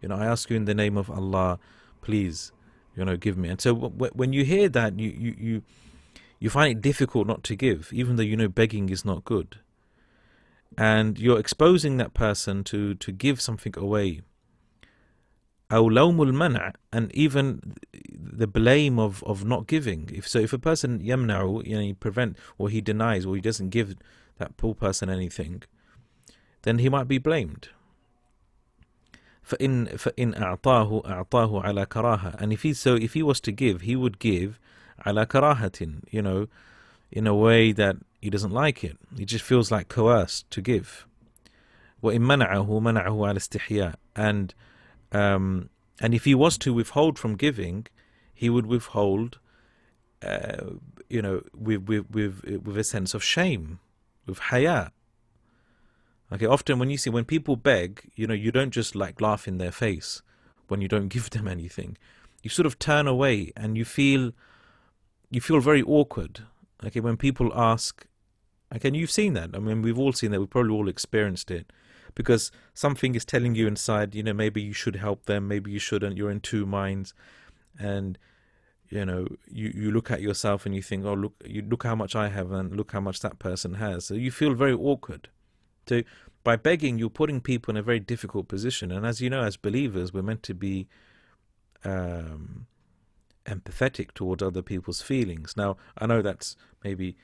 Speaker 1: you know I ask you in the name of Allah please you know give me. And so w- when you hear that you, you you you find it difficult not to give even though you know begging is not good. And you're exposing that person to to give something away أو لوم المنع and even the blame of, of not giving if so if a person يمنع you know he prevent or he denies or he doesn't give that poor person anything then he might be blamed فإن فإن أعطاه أعطاه على كراهة and if he so if he was to give he would give على كراهة you know in a way that he doesn't like it. He just feels like coerced to give. وإن منعه منعه على استحياء and um, and if he was to withhold from giving, he would withhold, uh, you know, with, with with with a sense of shame, with haya. Okay, often when you see when people beg, you know, you don't just like laugh in their face when you don't [laughs] give them anything. You sort of turn away and you feel you feel very awkward. Okay, when people ask, Okay, and you've seen that. I mean, we've all seen that. We've probably all experienced it. Because something is telling you inside, you know, maybe you should help them, maybe you shouldn't. You're in two minds. And, you know, you, you look at yourself and you think, oh, look, you look how much I have and look how much that person has. So you feel very awkward. So by begging, you're putting people in a very difficult position. And as you know, as believers, we're meant to be um, empathetic towards other people's feelings. Now, I know that's maybe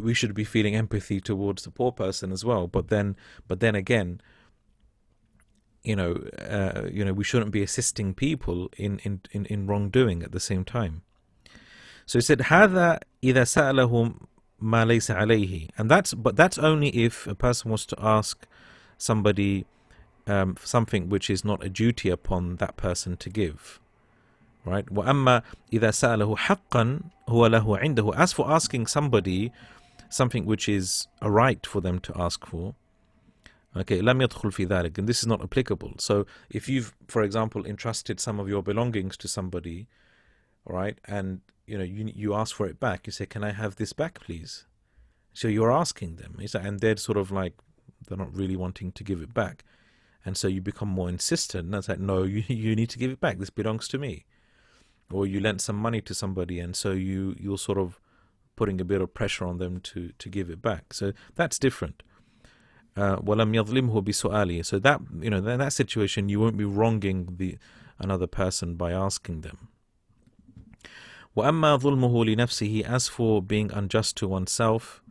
Speaker 1: we should be feeling empathy towards the poor person as well. But then, but then again, you know, uh, you know, we shouldn't be assisting people in, in, in, in wrongdoing at the same time. So he said, هذا إذا سأله ما ليس عليه, and that's but that's only if a person wants to ask somebody um, something which is not a duty upon that person to give. Right? وأما إذا سأله حقا هو له عنده. As for asking somebody something which is a right for them to ask for. Okay, لم يدخل في ذلك, and this is not applicable. So if you've, for example, entrusted some of your belongings to somebody, right, and you know you you ask for it back, you say, "Can I have this back, please?" So you're asking them, and they're sort of like they're not really wanting to give it back, and so you become more insistent. And it's like, no, you you need to give it back. This belongs to me. Or you lent some money to somebody, and so you you'll sort of putting a bit of pressure on them to, to give it back. So that's different. Uh, so that you know, in that situation, you won't be wronging the another person by asking them. وَأَمَّا ظُلْمُهُ لِنَفْسِهِ As for being unjust to oneself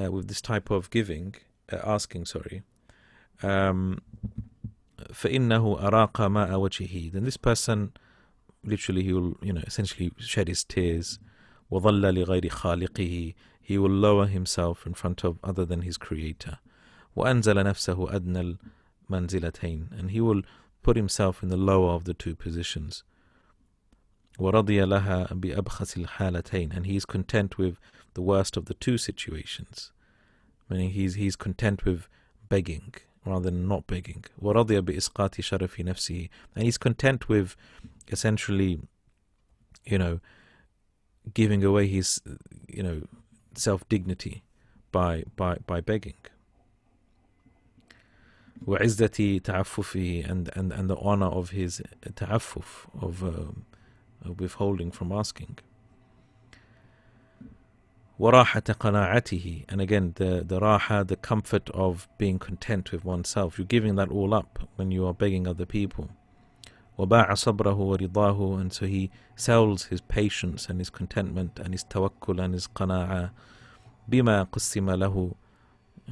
Speaker 1: uh, with this type of giving, uh, asking, sorry, um, فَإِنَّهُ أَرَاقَ مَاءَ وَجْهِهِ Then this person, literally, he will, you know, essentially shed his tears. وَظَلَّ لِغَيْرِ خَالِقِهِ He will lower himself in front of other than his creator. وأنزل نفسه أدنى المنزلتين and he will put himself in the lower of the two positions ورضي لها بأبخس الحالتين and he is content with the worst of the two situations meaning he's, he's content with begging rather than not begging ورضي بإسقاط شرف نفسه and he's content with essentially you know giving away his you know self dignity by by by begging وعزة تعففه and, and, and the honor of his تعفف of, uh, withholding from asking وراحة قناعته and again the, the raha the comfort of being content with oneself you're giving that all up when you are begging other people وباع صبره ورضاه and so he sells his patience and his contentment and his tawakkul and his qana'a بما قسم له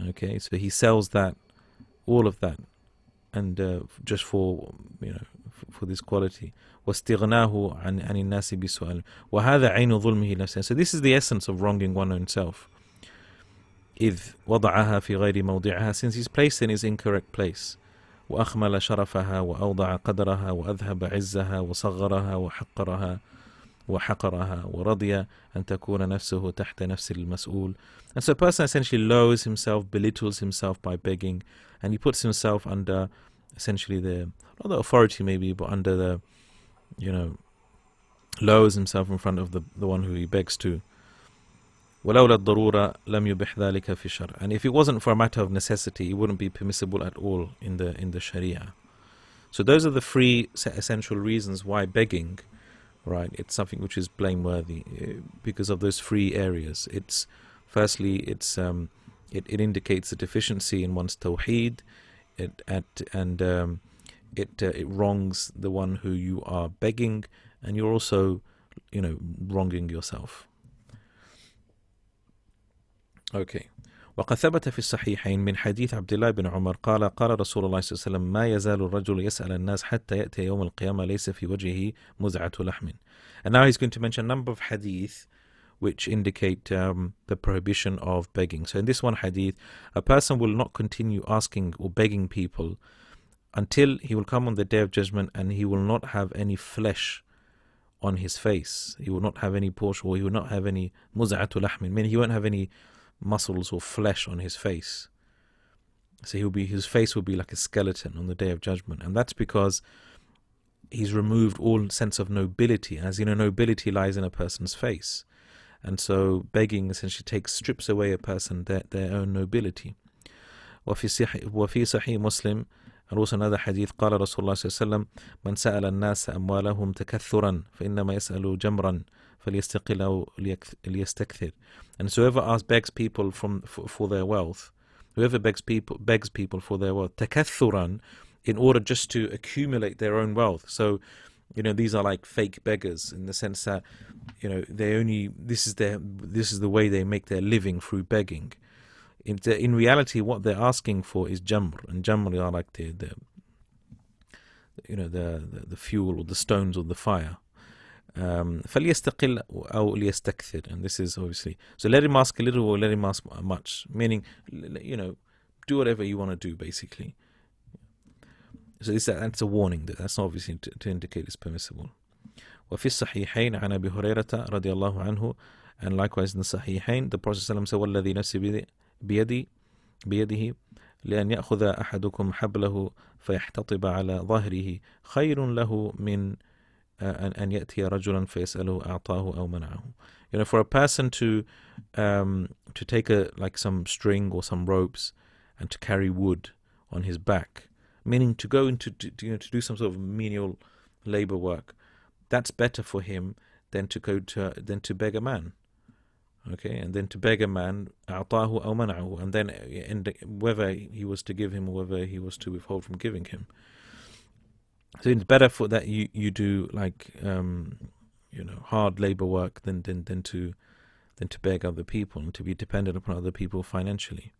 Speaker 1: okay so he sells that all of that and uh, just for you know for, for this quality واستغناه عن عن الناس بسؤال وهذا عين ظلمه نفسه so this is the essence of wronging one own self إذ وضعها في غير موضعها since he's placed in his incorrect place وأخمل شرفها وأوضع قدرها وأذهب عزها وصغرها وحقرها وحقرها ورضي أن تكون نفسه تحت نفس المسؤول and so a person essentially lowers himself belittles himself by begging and he puts himself under essentially the not the authority maybe but under the you know lowers himself in front of the, the one who he begs to ولولا الضرورة لم يبح ذلك في الشرع and if it wasn't for a matter of necessity it wouldn't be permissible at all in the in the sharia so those are the three essential reasons why begging right it's something which is blameworthy eh, because of those three areas it's firstly it's um, it, it indicates a deficiency in one's tawheed it at and um, it uh, it wrongs the one who you are begging and you're also you know wronging yourself okay وقد ثبت في الصحيحين من حديث عبد الله بن عمر قال قال رسول الله صلى الله عليه وسلم ما يزال الرجل يسأل الناس حتى يأتي يوم القيامة ليس في وجهه مزعة لحم and now he's going to mention a number of hadith which indicate um, the prohibition of begging. So in this one hadith, a person will not continue asking or begging people until he will come on the day of judgment and he will not have any flesh on his face. He will not have any portion or he will not have any muz'atul lahmin, meaning he won't have any muscles or flesh on his face. So he'll be his face will be like a skeleton on the day of judgment. And that's because he's removed all sense of nobility. As you know, nobility lies in a person's face. And so begging essentially takes strips away a person their, their own nobility. وفي صحيح, وفي صحيح مسلم and also another hadith قال رسول الله صلى الله عليه وسلم من سأل الناس أموالهم تكثرا فإنما يسأل جمرا فليستقل أو ليستكثر and so whoever asks, begs people from for, for their wealth, whoever begs people begs people for their wealth, takathuran, in order just to accumulate their own wealth. So, you know, these are like fake beggars in the sense that, you know, they only this is their this is the way they make their living through begging. In, in reality, what they're asking for is jamr, and jamr are like the, the you know the, the, the fuel or the stones or the fire um, فليستقل أو ليستكثر and this is obviously so let him ask a little or let him ask much meaning you know do whatever you want to do basically so this, that's a warning that that's obviously to, to indicate it's permissible وفي الصحيحين عن أبي هريرة رضي الله عنه and likewise in the صحيحين the Prophet ﷺ said والذي نفسي بيدي بيده لأن يأخذ أحدكم حبله فيحتطب على ظهره خير له من أن يأتي رجلا فيسأله أعطاه أو منعه you know for a person to um, to take a like some string or some ropes and to carry wood on his back meaning to go into to, you know to do some sort of menial labor work that's better for him than to go to than to beg a man okay and then to beg a man أعطاه أو منعه and then and whether he was to give him or whether he was to withhold from giving him So it's better for that you, you do like um, you know hard labor work than, than than to than to beg other people and to be dependent upon other people financially.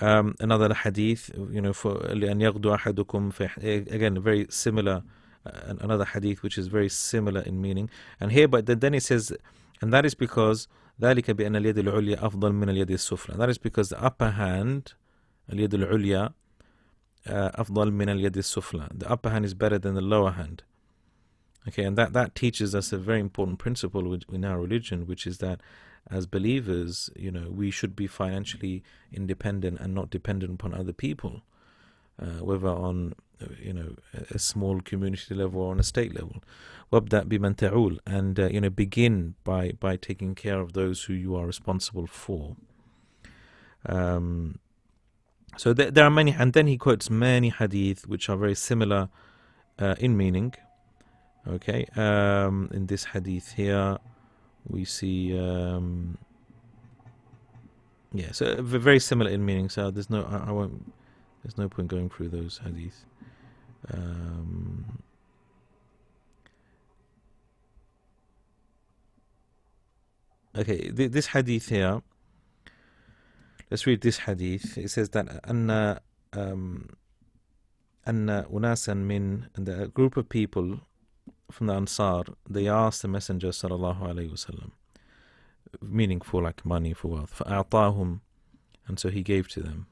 Speaker 1: Um, another hadith, you know, for أن يغدو أحدكم again very similar. Uh, another hadith which is very similar in meaning, and here, but then, then it says, and that is because ذلك بأن اليد العليا أفضل من اليد السفلى. That is because the upper hand, اليد العليا, uh, أفضل من اليد السفلى. The upper hand is better than the lower hand. Okay, and that, that teaches us a very important principle in our religion, which is that as believers, you know, we should be financially independent and not dependent upon other people, uh, whether on, you know, a small community level or on a state level. وَابْدَأْ بِمَنْ تَعُولُ And, uh, you know, begin by, by taking care of those who you are responsible for. Um, so there, there are many, and then he quotes many hadith which are very similar uh, in meaning. Okay, um, in this hadith here, we see, um, yeah, so very similar in meaning. So there's no, I, I won't, there's no point going through those hadith. Um, okay, th- this hadith here. Let's read this hadith. It says that أن um, أن أناسا من the group of people from the Ansar, they asked the Messenger sallallahu alaihi wasallam, meaning for like money, for wealth. فأعطاهم, and so he gave to them.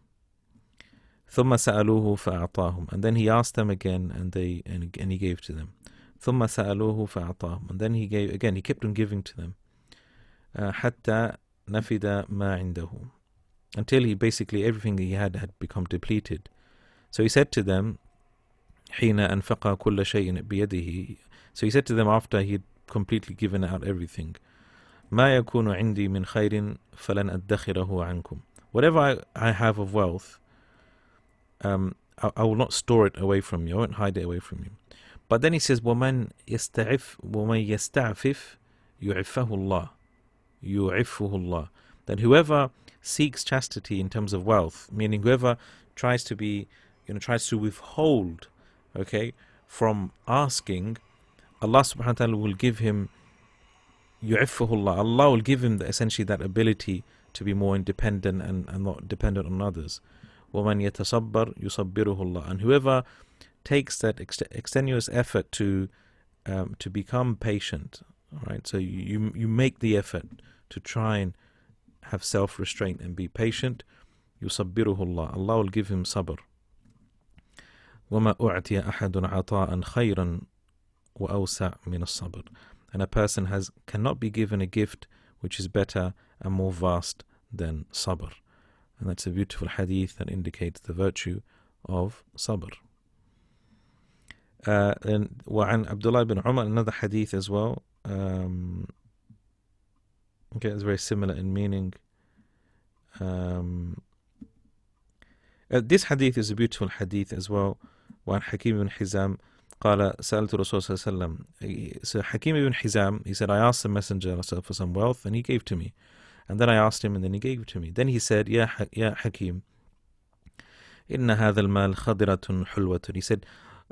Speaker 1: ثم سألوه فأعطاهم, and then he asked them again, and they and, and he gave to them. ثم سألوه فأعطاهم, and then he gave again. He kept on giving to them. حتى نفد ما عنده, until he basically everything he had had become depleted. So he said to them, حين أنفق كل شيء بيده so he said to them after he had completely given out everything, ما يكون عندي من خير فلن أدخره عنكم. Whatever I, I have of wealth, um, I, I, will not store it away from you. I won't hide it away from you. But then he says, ومن يستعف ومن يستعفف يعفه الله. يعفه الله. That whoever seeks chastity in terms of wealth, meaning whoever tries to be, you know, tries to withhold, okay, from asking Allah subhanahu wa ta'ala will give him yu'iffuhullah. Allah will give him the, essentially that ability to be more independent and, and not dependent on others. وَمَنْ يَتَصَبَّرْ يُصَبِّرُهُ اللَّهِ And whoever takes that ext- extenuous effort to um, to become patient, right? So you you make the effort to try and have self-restraint and be patient. يُصَبِّرُهُ اللَّهِ Allah will give him sabr. وَمَا أُعْتِيَ أَحَدٌ عَطَاءً خَيْرًا وأوسع من الصبر and a person has cannot be given a gift which is better and more vast than sabr and that's a beautiful hadith that indicates the virtue of sabr uh, and وعن عبد الله بن عمر another hadith as well um, okay it's very similar in meaning um, uh, this hadith is a beautiful hadith as well وعن حكيم بن حزام قال سألت الرسول صلى الله عليه وسلم so Hakim ibn Hizam he said I asked the messenger for some wealth and he gave to me and then I asked him and then he gave to me then he said يا يا حكيم إن هذا المال خضرة حلوة he said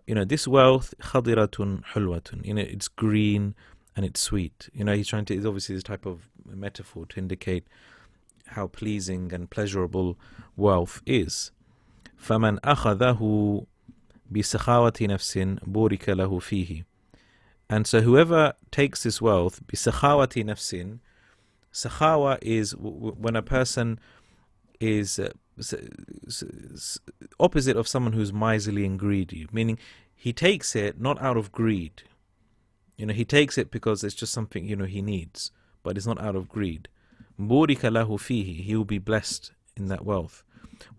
Speaker 1: you know this wealth خضرة حلوة you know it's green and it's sweet you know he's trying to it's obviously this type of metaphor to indicate how pleasing and pleasurable wealth is فمن أخذه بسخاوة نفس بورك له فيه and so whoever takes this wealth بسخاوة نفس sakhawa is when a person is uh, opposite of someone who's miserly and greedy meaning he takes it not out of greed you know he takes it because it's just something you know he needs but it's not out of greed بورك له فيه he will be blessed in that wealth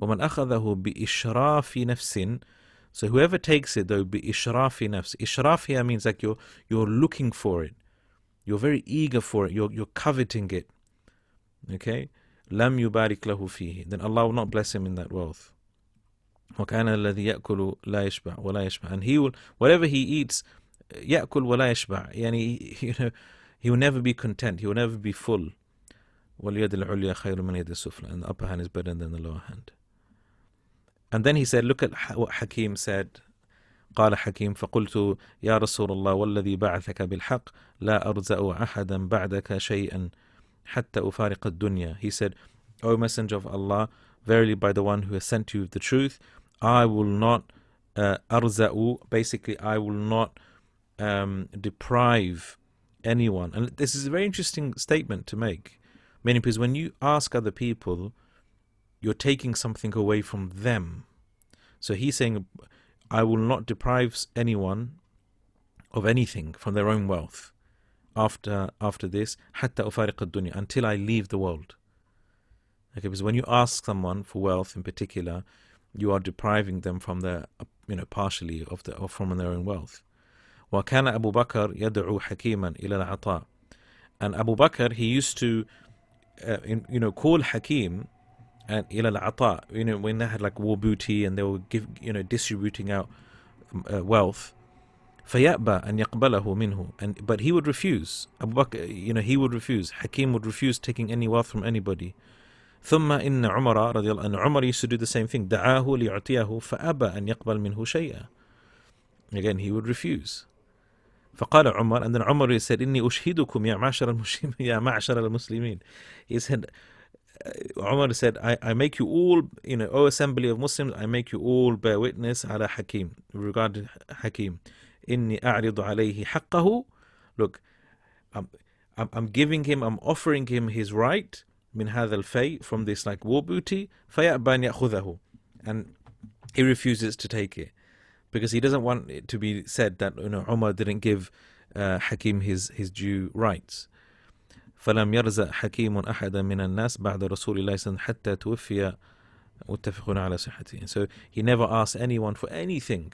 Speaker 1: ومن أخذه بإشراف نفس so whoever takes it, though, be ishrafi nafs. Ishraf here means like you're you're looking for it, you're very eager for it, you're you're coveting it. Okay, lam yubarik lahu fihi. Then Allah will not bless him in that wealth. وكان الذي يأكل لا يشبع ولا يشبع and he will whatever he eats يأكل ولا يشبع يعني you [laughs] know he will never be content he will never be full واليد العليا خير من يد السفلى and the upper hand is better than the lower hand and then he said, look at what Hakim said. قال حكيم فقلت يا رسول الله والذي بعثك بالحق لا أرزأ أحدا بعدك شيئا حتى أفارق الدنيا He said, O Messenger of Allah, verily by the one who has sent you with the truth, I will not uh, أرزأ basically I will not um, deprive anyone. And this is a very interesting statement to make. Many because when you ask other people, you're taking something away from them. So he's saying, I will not deprive anyone of anything from their own wealth after after this حتى أفارق الدنيا until I leave the world. Okay, because when you ask someone for wealth in particular, you are depriving them from their you know partially of the or from their own wealth. وكان أبو بكر يدعو حكيما إلى العطاء. And Abu Bakr, he used to, uh, in, you know, call Hakim and إلى العطاء. You know, when they had like war booty and they were give, you know, distributing out uh, wealth. فيأبى أن يقبله منه and but he would refuse Abu Bakr you know he would refuse Hakim would refuse taking any wealth from anybody ثم إن عمر رضي الله عنه عمر used to do the same thing دعاه ليعطيه فأبى أن يقبل منه شيئا again he would refuse فقال عمر then Umar said إني أشهدكم يا معشر المسلمين يا معشر المسلمين he said said I, I make you all you know O assembly of Muslims I make you all bear witness على حكيم regarding حكيم إني أعرض عليه حقه look I'm, I'm, I'm giving him I'm offering him his right من هذا الفي from this like war booty فيأبى أن يأخذه and he refuses to take it because he doesn't want it to be said that you know Umar didn't give uh, Hakim his his due rights فلم يرزق حكيم أحدا من الناس بعد رسول الله صلى الله عليه وسلم حتى توفي متفقون على صحته so he never asked anyone for anything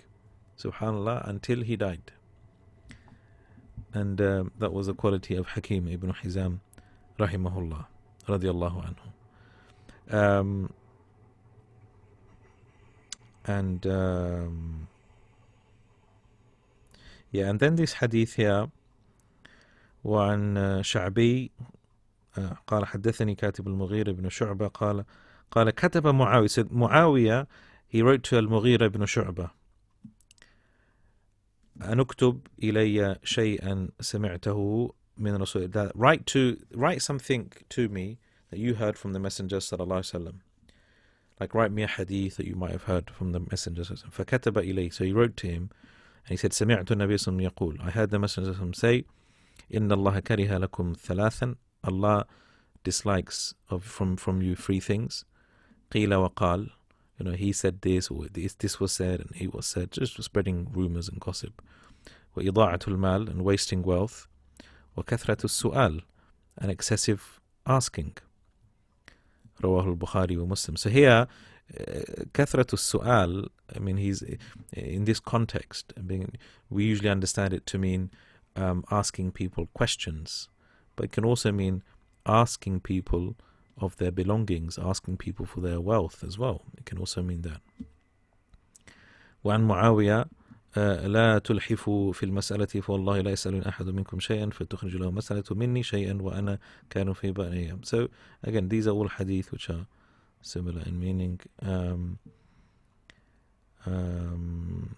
Speaker 1: subhanallah until he died and uh, that was the quality of Hakim ibn Hizam rahimahullah radiallahu anhu um, and um, yeah and then this hadith here وعن شعبي قال حدثني كاتب المغيرة بن شعبة قال قال كتب معاوية معاوية he wrote to المغيرة بن شعبة أن اكتب إلي شيئا سمعته من رسول الله write to write something to me that you heard from the messenger صلى الله عليه وسلم like write me a hadith that you might have heard from the messenger فكتب إليه so he wrote to him and he said سمعت النبي صلى الله عليه وسلم يقول I heard the messenger say إن الله كره لكم ثلاثا Allah dislikes of from from you three things قيل وقال you know he said this or this this was said and he was said just spreading rumors and gossip وإضاعة المال and wasting wealth وكثرة السؤال and excessive asking رواه البخاري ومسلم so here كثرة السؤال I mean he's in this context I mean, we usually understand it to mean um, asking people questions but it can also mean asking people of their belongings asking people for their wealth as well it can also mean that وعن معاوية لا تلحفوا في المسألة فوالله لا يسأل أحد منكم شيئا فتخرج له مسألة مني شيئا وأنا كان في بأنيهم so again these are all hadith which are similar in meaning um, um,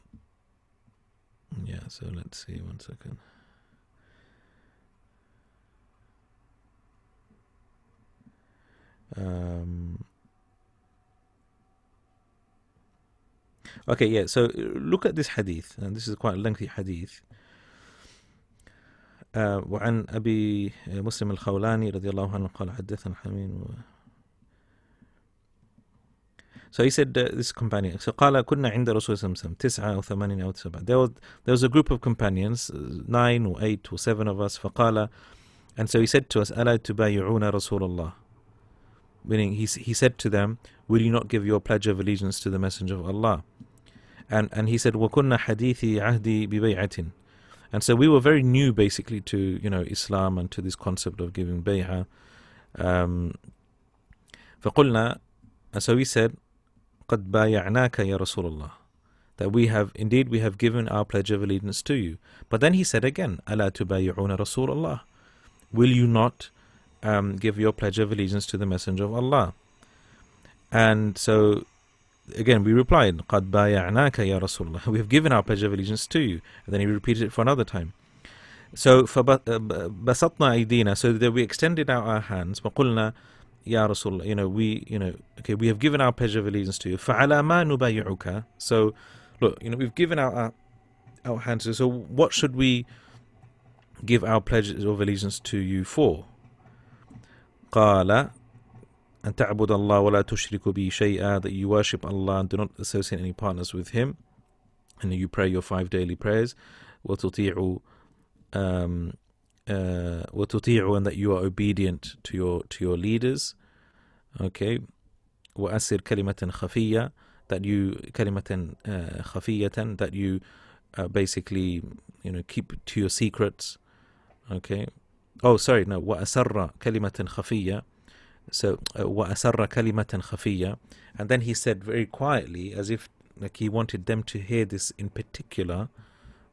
Speaker 1: yeah so let's see one second um, Okay, yeah. So look at this hadith, and this is quite a lengthy hadith. Uh, وعن أبي مسلم الخولاني رضي الله عنه قال حدثنا حميم So he said, uh, this companion, so قال كنا عند رسول الله صلى الله عليه وسلم تسعة أو ثمانين أو سبعة. There was, there was a group of companions, nine or eight or seven of us, فقال, and so he said to us, ألا تبايعون رسول الله meaning he, he said to them, Will you not give your pledge of allegiance to the Messenger of Allah? And and he said, وَكُنَّ حَدِيثِ عَهْدِي بِبَيْعَةٍ And so we were very new basically to, you know, Islam and to this concept of giving bay'ah. Um, فقلنا, and so we said, قَدْ بَايَعْنَاكَ يَا رَسُولَ اللَّهِ That we have, indeed we have given our pledge of allegiance to you. But then he said again, أَلَا تُبَايِعُونَ رَسُولَ اللَّهِ Will you not um, give your pledge of allegiance to the Messenger of Allah. And so again, we replied, قَدْ بَايَعْنَاكَ يَا رَسُولَ اللَّهِ We have given our pledge of allegiance to you. And then he repeated it for another time. So, فَبَسَطْنَا أَيْدِينَا So that we extended out our hands. وَقُلْنَا Ya Rasulullah, you know, we, you know, okay, we have given our pledge of allegiance to you. فَعَلَى مَا نُبَيِّعُكَ So, look, you know, we've given out our, our hands. So, what should we give our pledge of allegiance to you for? قال أن تعبد الله ولا تشرك به شيئا that you worship Allah and do not associate any partners with Him and you pray your five daily prayers وتطيع um, uh, وتطيع and that you are obedient to your to your leaders okay وأسر كلمة خفية that you كلمة uh, خفية that you uh, basically you know keep to your secrets okay oh sorry no وأسر كلمة خفية so uh, وأسر كلمة خفية and then he said very quietly as if like he wanted them to hear this in particular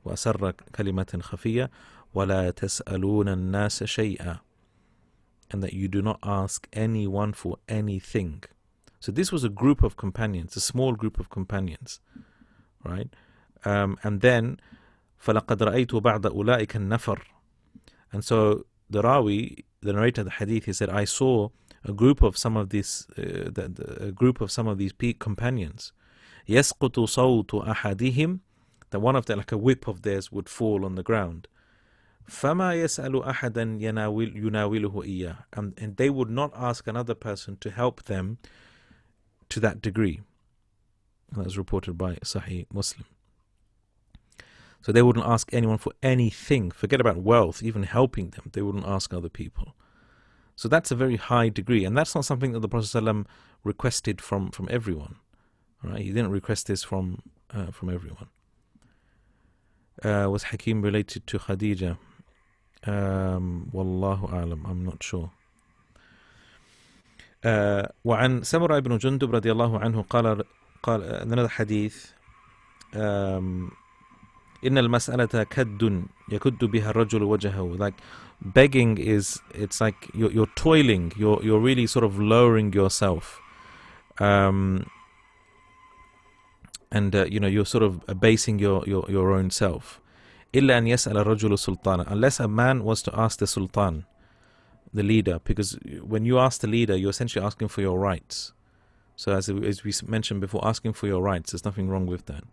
Speaker 1: وأسر كلمة خفية ولا تسألون الناس شيئا and that you do not ask anyone for anything so this was a group of companions a small group of companions right um, and then فلقد رأيت بعض أولئك النفر and so the Rawi the narrator of the hadith he said I saw a group of some of these uh, the, the, a group of some of these companions يسقط صوت أحدهم that one of them like a whip of theirs would fall on the ground فما يسأل أحدا يناول يناوله إياه and, and they would not ask another person to help them to that degree that was reported by Sahih Muslim so they wouldn't ask anyone for anything forget about wealth even helping them they wouldn't ask other people so that's a very high degree, and that's not something that the Prophet ﷺ requested from from everyone. Right? He didn't request this from uh, from everyone. Uh, was Hakim related to Khadija? Um, Wallahu alam. I'm not sure. Uh, وعن سمرة بن جندب رضي الله عنه قال قال another hadith um, إن المسألة كد يكد بها الرجل وجهه like begging is it's like you're, you're toiling you're you're really sort of lowering yourself um, and uh, you know you're sort of abasing your your, your own self إلا أن يسأل الرجل سلطانا unless a man was to ask the sultan the leader because when you ask the leader you're essentially asking for your rights so as, as we mentioned before asking for your rights there's nothing wrong with that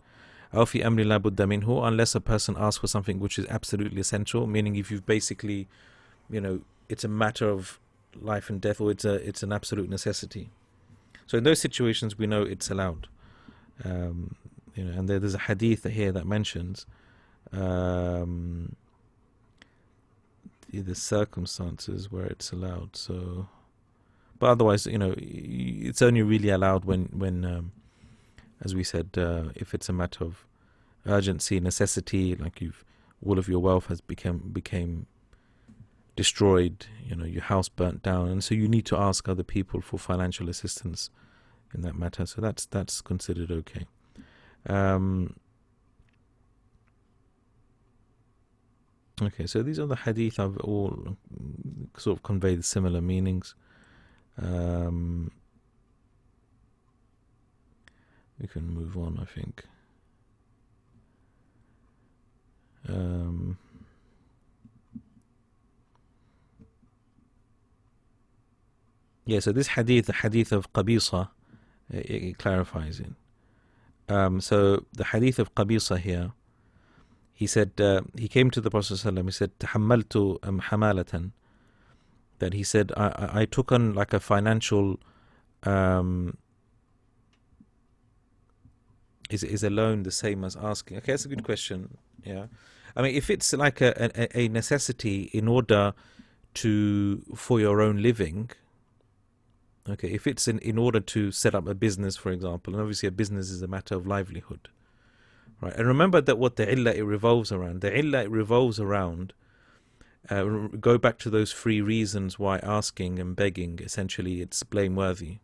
Speaker 1: أو في أمر لا بد منه unless a person asks for something which is absolutely essential meaning if you've basically you know it's a matter of life and death or it's a it's an absolute necessity so in those situations we know it's allowed um, you know and there, there's a hadith here that mentions um, the, the circumstances where it's allowed so but otherwise you know it's only really allowed when when um, as we said, uh, if it's a matter of urgency, necessity, like you've all of your wealth has become became destroyed, you know, your house burnt down, and so you need to ask other people for financial assistance in that matter. So that's that's considered okay. Um, okay, so these are the hadith have all sort of conveyed similar meanings. Um, we can move on, I think. Um, yeah, so this hadith, the hadith of Qabisa, it, it clarifies it. Um, so the hadith of Qabisa here, he said, uh, he came to the Prophet ﷺ, he said, تحملت حمالة that he said, I, I took on like a financial um, is is a loan the same as asking? Okay, that's a good question. Yeah, I mean, if it's like a, a, a necessity in order to for your own living, okay, if it's in, in order to set up a business, for example, and obviously a business is a matter of livelihood, right? And remember that what the illah it revolves around. The illah it revolves around. Uh, go back to those three reasons why asking and begging essentially it's blameworthy,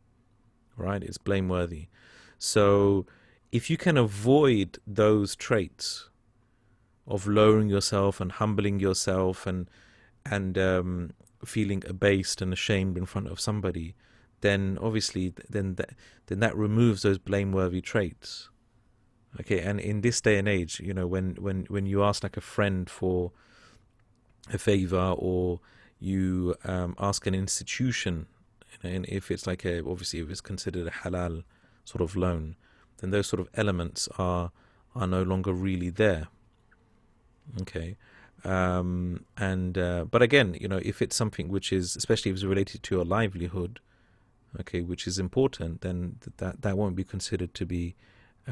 Speaker 1: right? It's blameworthy. So if you can avoid those traits of lowering yourself and humbling yourself and and um, feeling abased and ashamed in front of somebody, then obviously then that then that removes those blameworthy traits. Okay, and in this day and age, you know, when when when you ask like a friend for a favor or you um, ask an institution, and if it's like a obviously if it's considered a halal sort of loan, then those sort of elements are are no longer really there. Okay, um, and uh, but again, you know, if it's something which is especially if it's related to your livelihood, okay, which is important, then that that won't be considered to be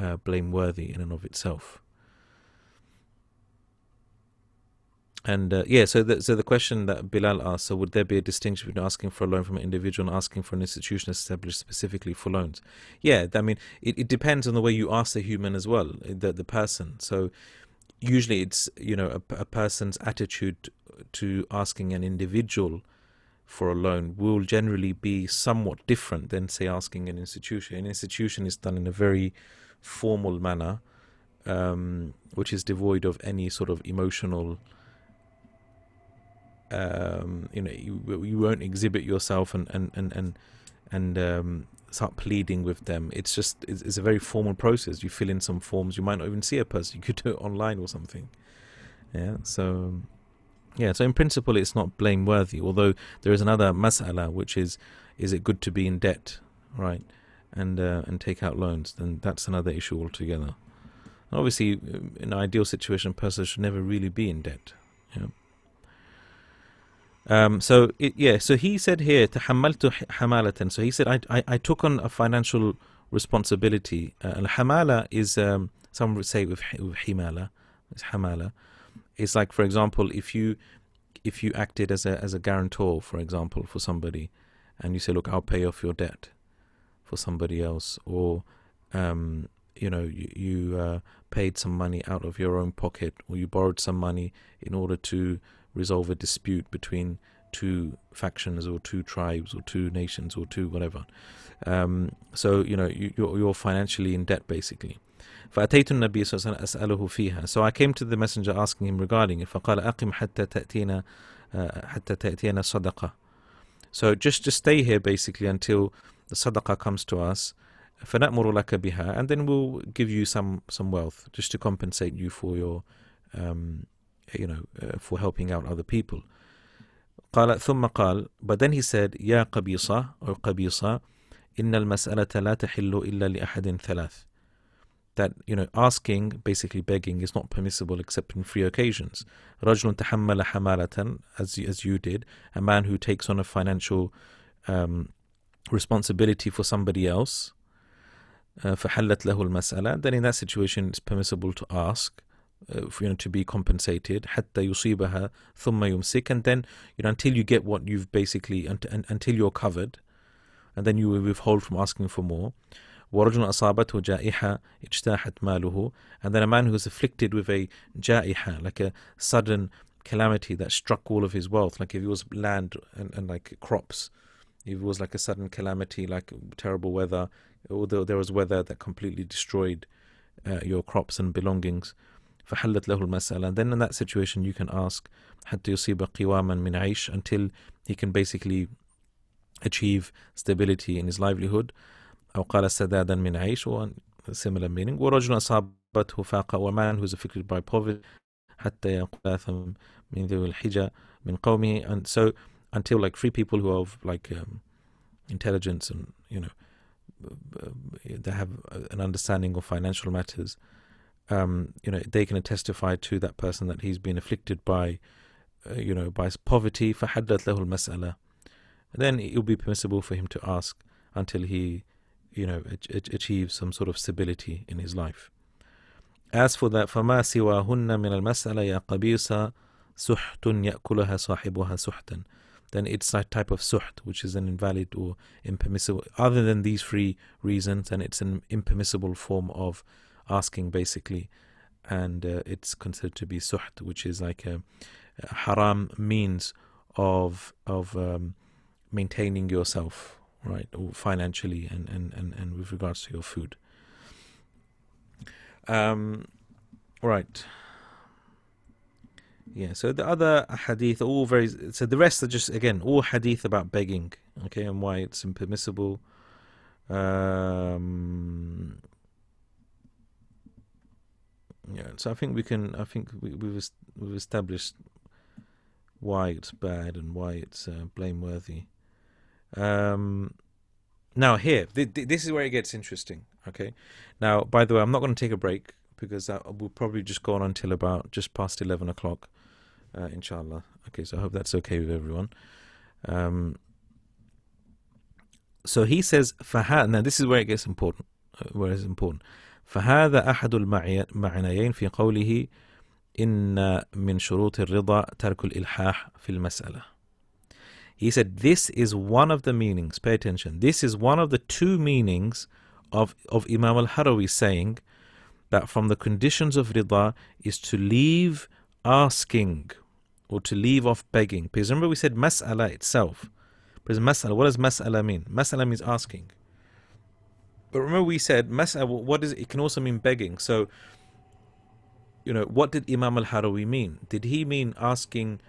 Speaker 1: uh, blameworthy in and of itself. And uh, yeah, so the, so the question that Bilal asked, so would there be a distinction between asking for a loan from an individual and asking for an institution established specifically for loans? Yeah, I mean, it, it depends on the way you ask the human as well, the, the person. So usually it's, you know, a, a person's attitude to asking an individual for a loan will generally be somewhat different than, say, asking an institution. An institution is done in a very formal manner, um, which is devoid of any sort of emotional um, you know you, you won't exhibit yourself and and and and, and um, start pleading with them. It's just it's, it's, a very formal process. You fill in some forms. You might not even see a person. You could do it online or something. Yeah. So yeah. So in principle, it's not blameworthy. Although there is another mas'ala, which is is it good to be in debt, right? and uh, and take out loans, then that's another issue altogether. And obviously, uh, in an ideal situation, a person should never really be in debt. You know? Um, so it, yeah, so he said here, to hamalatan." So he said, I, "I I took on a financial responsibility." Uh, hamala is um, some would say with, with himala, it's hamala. It's like, for example, if you if you acted as a as a guarantor, for example, for somebody, and you say, "Look, I'll pay off your debt," for somebody else, or um, you know, you, you uh, paid some money out of your own pocket, or you borrowed some money in order to resolve a dispute between two factions or two tribes or two nations or two whatever. Um, so you know you, you're, you're financially in debt basically. فأتيت النبي صلى الله عليه وسلم أسأله فيها So I came to the messenger asking him regarding it فقال أقم حتى تأتينا حتى تأتينا صدقة So just just stay here basically until the sadaqah comes to us فنأمر لك بها and then we'll give you some some wealth just to compensate you for your um, you know, uh, for helping out other people. قال ثم قال but then he said يا قبيصة or قبيصة إن المسألة لا تحل إلا لأحد ثلاث that you know asking basically begging is not permissible except in three occasions رجل تحمل حمالة as, as you did a man who takes on a financial um, responsibility for somebody else uh, فحلت له المسألة then in that situation it's permissible to ask uh, you know, to be compensated حتى يصيبها ثم يمسك and then you know until you get what you've basically until you're covered and then you will withhold from asking for more ورجل أصابته جائحة اجتاحت ماله and then a man who is afflicted with a جائحة like a sudden calamity that struck all of his wealth like if it was land and, and like crops if it was like a sudden calamity like terrible weather or there was weather that completely destroyed uh, your crops and belongings فحلت له المسألة then in that situation you can ask حتى يصيب قواما من عيش until he can basically achieve stability in his livelihood أو قال سدادا من عيش or similar meaning ورجل أصابته فاقة or man who is afflicted by poverty حتى يقول من ذوي الحجة من قومه and so until like three people who have like um, intelligence and you know they have an understanding of financial matters um, you know, they can testify to that person that he's been afflicted by, uh, you know, by poverty. فحدت له المسألة. Then it will be permissible for him to ask until he, you know, achieves some sort of stability in his life. As for that, فما سواهن من المسألة يا قبيصة سحت يأكلها صاحبها سحتا. then it's a type of suht, which is an invalid or impermissible. Other than these three reasons, and it's an impermissible form of asking basically, and uh, it's considered to be suht, which is like a, a haram means of of um, maintaining yourself, right, or financially and, and, and, and with regards to your food. Um, right. Yeah, so the other hadith are all very. So the rest are just again all hadith about begging, okay, and why it's impermissible. Um, yeah, so I think we can. I think we, we've we've established why it's bad and why it's uh, blameworthy. Um, now here, th- th- this is where it gets interesting. Okay, now by the way, I'm not going to take a break because I will probably just go on until about just past eleven o'clock, uh, inshallah. Okay, so I hope that's okay with everyone. Um, so he says, فها now this is where it gets important, uh, where it's important. فهذا أحد المعنيين في قوله إن من شروط الرضا ترك الإلحاح في المسألة. He said this is one of the meanings, pay attention, this is one of the two meanings of, of Imam al-Harawi saying that from the conditions of rida is to leave asking or to leave off begging. Because remember we said mas'ala itself. Because mas'ala, what does mas'ala mean? Mas'ala means asking. But remember we said mas'ala, what is it? it can also mean begging. So, you know, what did Imam al-Harawi mean? Did he mean asking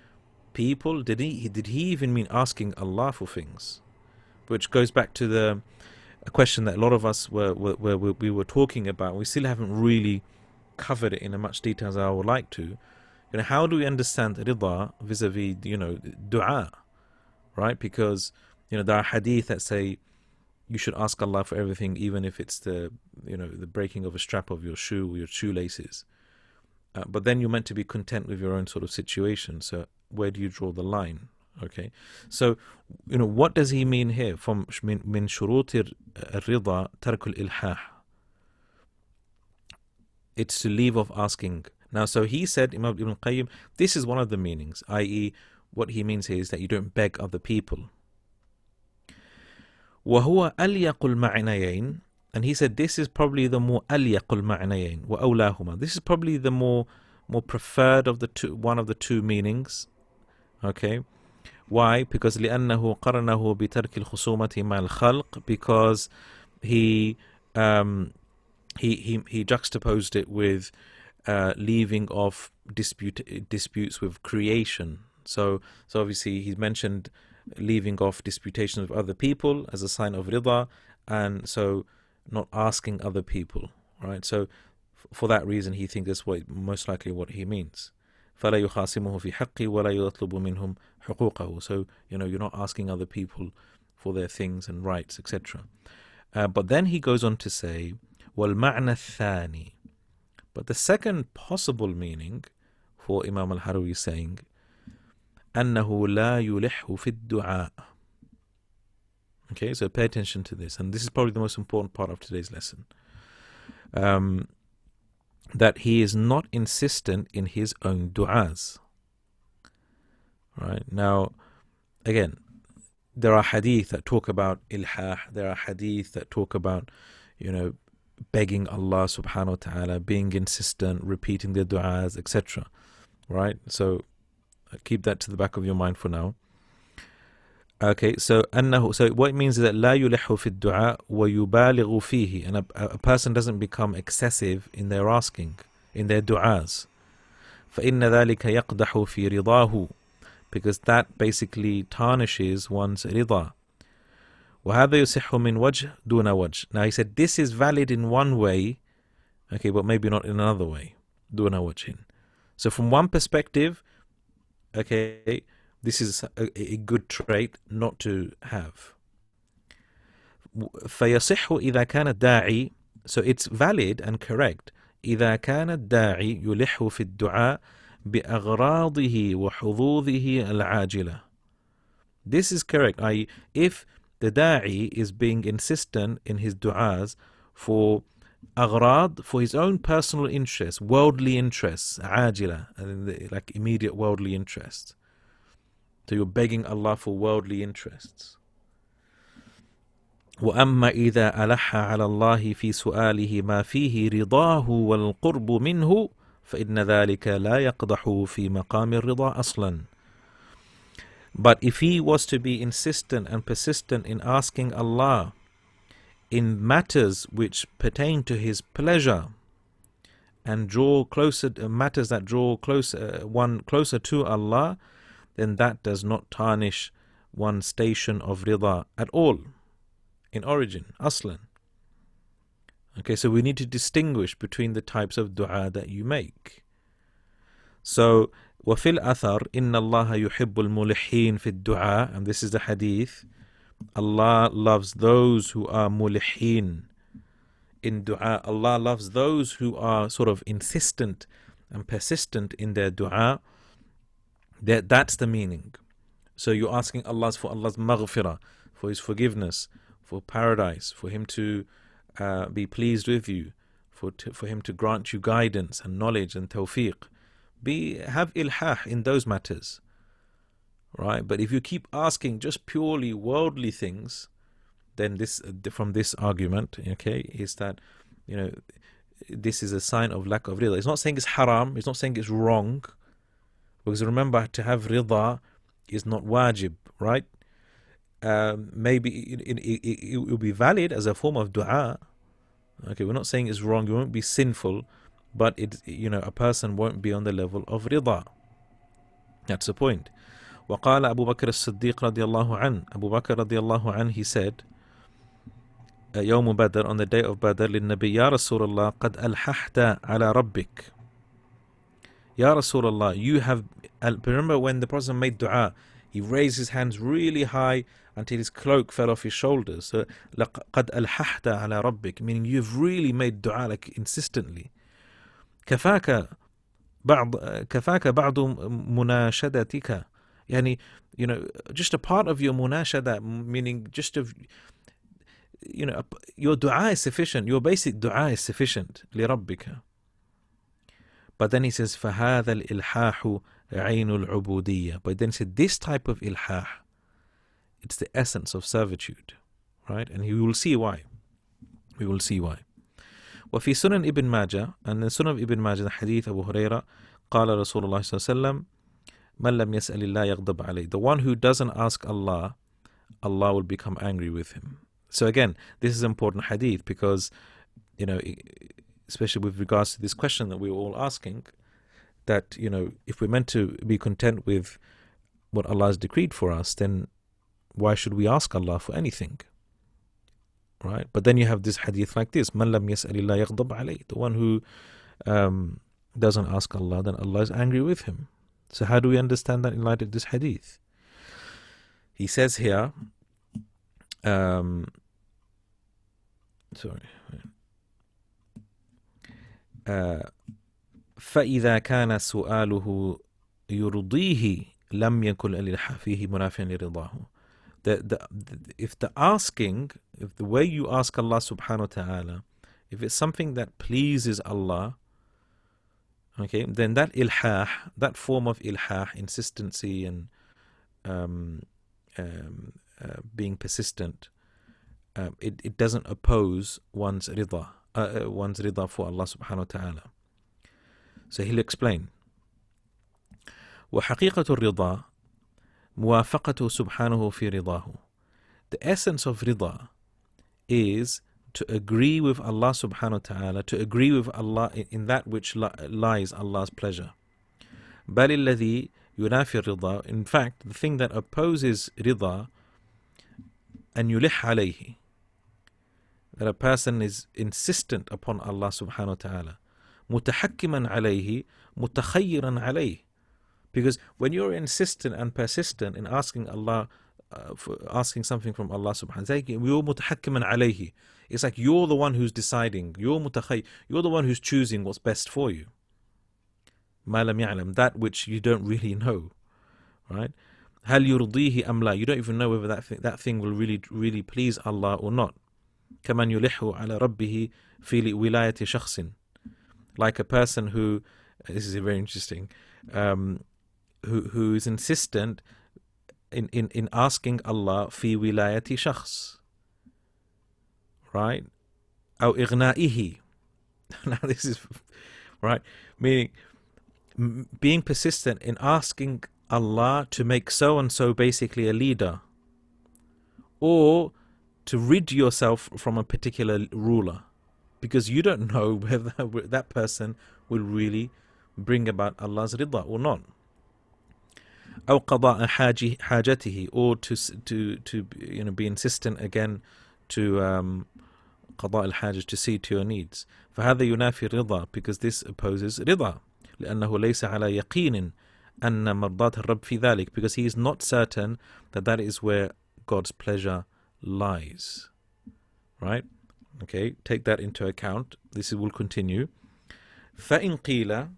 Speaker 1: people? Did he did he even mean asking Allah for things? Which goes back to the a question that a lot of us were, were, were, we were talking about. We still haven't really covered it in as much detail as I would like to. You know, how do we understand rida vis-a-vis, you know, dua, right? Because you know there are hadith that say you should ask Allah for everything, even if it's the you know the breaking of a strap of your shoe or your shoelaces. Uh, but then you're meant to be content with your own sort of situation. So where do you draw the line? Okay, so you know what does he mean here? From min, min shurutir rida tarkul ilhah. It's to leave off asking. Now, so he said, Imam Ibn Qayyim, this is one of the meanings, i.e., what he means here is that you don't beg other people. وهو أليق المعنيين and he said this is probably the more أليق المعنيين وأولاهما this is probably the more more preferred of the two one of the two meanings okay why because لأنه قرنه بترك الخصومة مع الخلق because he um, he, he he juxtaposed it with uh, leaving off dispute disputes with creation so so obviously he's mentioned leaving off disputations with other people as a sign of rida, and so not asking other people, right? So for that reason, he thinks that's what most likely what he means. فلا يخاصمه في حقي ولا يطلب منهم حقوقه. So you know you're not asking other people for their things and rights, etc. Uh, but then he goes on to say, والمعنى الثاني. But the second possible meaning for Imam al-Harawi saying أنه لا يلح في الدعاء Okay, so pay attention to this, and this is probably the most important part of today's lesson. Um, that he is not insistent in his own du'as. Right now, again, there are hadith that talk about ilhah. There are hadith that talk about, you know, begging Allah Subhanahu wa Taala, being insistent, repeating the du'as, etc. Right. So keep that to the back of your mind for now. Okay, so أنه so what it means is that لا يلح في الدعاء ويبالغ فيه and a, a person doesn't become excessive in their asking in their du'as فإن ذلك يقدح في رضاه because that basically tarnishes one's رضا وهذا يصح من وجه دون وجه now he said this is valid in one way okay but maybe not in another way دون وجه so from one perspective okay, this is a, a good trait not to have. فيصح إذا كان الداعي so it's valid and correct إذا كان الداعي يلح في الدعاء بأغراضه وحظوظه العاجلة This is correct I, if the da'i is being insistent in his du'as for aghrad for his own personal interests, worldly interests, ajila, like immediate worldly interests. So you're begging Allah for worldly interests. وأما إذا ألح على الله في سؤاله ما فيه رضاه والقرب منه فإن ذلك لا يقضح في مقام الرضا أصلا. But if he was to be insistent and persistent in asking Allah in matters which pertain to his pleasure and draw closer uh, matters that draw closer uh, one closer to Allah, then that does not tarnish one's station of rida at all in origin, aslan. Okay, so we need to distinguish between the types of dua that you make. So, وفي الأثر إن الله يحب الملحين في الدعاء and this is the hadith Allah loves those who are mulihin in dua. Allah loves those who are sort of insistent and persistent in their dua. That, that's the meaning. So you're asking Allah for Allah's maghfirah, for His forgiveness, for paradise, for Him to uh, be pleased with you, for, for Him to grant you guidance and knowledge and tawfiq. Be, have ilhah in those matters. Right? But if you keep asking just purely worldly things, then this from this argument, okay, is that you know this is a sign of lack of rida. It's not saying it's haram. It's not saying it's wrong, because remember to have rida is not wajib, right? Um, maybe it, it, it, it, will be valid as a form of dua. Okay, we're not saying it's wrong. It won't be sinful, but it you know a person won't be on the level of rida. That's the point. وقال أبو بكر الصديق رضي الله عنه Abu Bakr رضي الله عنه he said يوم بدر on the day of Badr للنبي يا رسول الله قد ألححت على ربك يا رسول الله you have remember when the Prophet made dua he raised his hands really high until his cloak fell off his shoulders so قد ألححت على ربك meaning you've really made dua like insistently كفاك بعض كفاك بعض مناشدتك يعني you know just a part of your munashada meaning just of you know, your dua is sufficient. Your basic dua is sufficient. لربك. But then he says, فهذا الإلحاح عين العبودية. But then he said, this type of ilhah, it's the essence of servitude. Right? And he will see why. We will see why. وفي سنن ابن ماجه أن سنن ابن ماجه حديث أبو هريرة قال رسول الله صلى الله عليه وسلم من لم يسأل الله يغضب عليه The one who doesn't ask Allah, Allah will become angry with him. So again, this is important hadith because, you know, especially with regards to this question that we were all asking, that you know, if we're meant to be content with what Allah has decreed for us, then why should we ask Allah for anything? Right? But then you have this hadith like this: "Man lam yas'alillah yaghdab alayh." The one who um, doesn't ask Allah, then Allah is angry with him. So how do we understand that in light of this hadith? He says here um, sorry. Uh, فإذا كان سؤاله يرضيه لم يكن الإلحاح فيه منافع لرضاه. The, the, the, if the asking, if the way you ask Allah subhanahu wa ta'ala, if it's something that pleases Allah, okay, then that ilhah, that form of ilhah, insistency and um, um, uh, being persistent, um, it, it doesn't oppose one's rida, uh, uh, one's rida for Allah subhanahu wa ta'ala. So he'll explain. وحقيقة الرضا موافقته سبحانه في رضاه. The essence of rida is to agree with Allah subhanahu wa ta'ala, to agree with Allah in, in that which li- lies Allah's pleasure. بل الذي ينافي الرضا In fact, the thing that opposes rida أن يلح عليه that a person is insistent upon Allah subhanahu wa ta'ala متحكما عليه متخيرا عليه because when you're insistent and persistent in asking Allah uh, for asking something from Allah subhanahu wa ta'ala you're متحكما عليه it's like you're the one who's deciding you're متخي you're the one who's choosing what's best for you ما لم يعلم that which you don't really know right هل يرضيه أم لا you don't even know whether that thing, that thing will really really please Allah or not كمن يلح على ربه في ولاية شخص like a person who this is very interesting um, who who is insistent in, in, in asking Allah fi wilayati shakhs. Right? Aw ighna'ihi. [laughs] Now this is right, meaning being persistent in asking Allah to make so and so basically a leader or to rid yourself from a particular ruler because you don't know [laughs] whether that person will really bring about Allah's ridla or not. أو قضاء حاجته or to to to you know be insistent again to um, قضاء الحاجة to see to your needs فهذا ينافي الرضا because this opposes رضا لأنه ليس على يقين أن مرضات الرب في ذلك because he is not certain that that is where God's pleasure lies right okay take that into account this will continue فإن قيل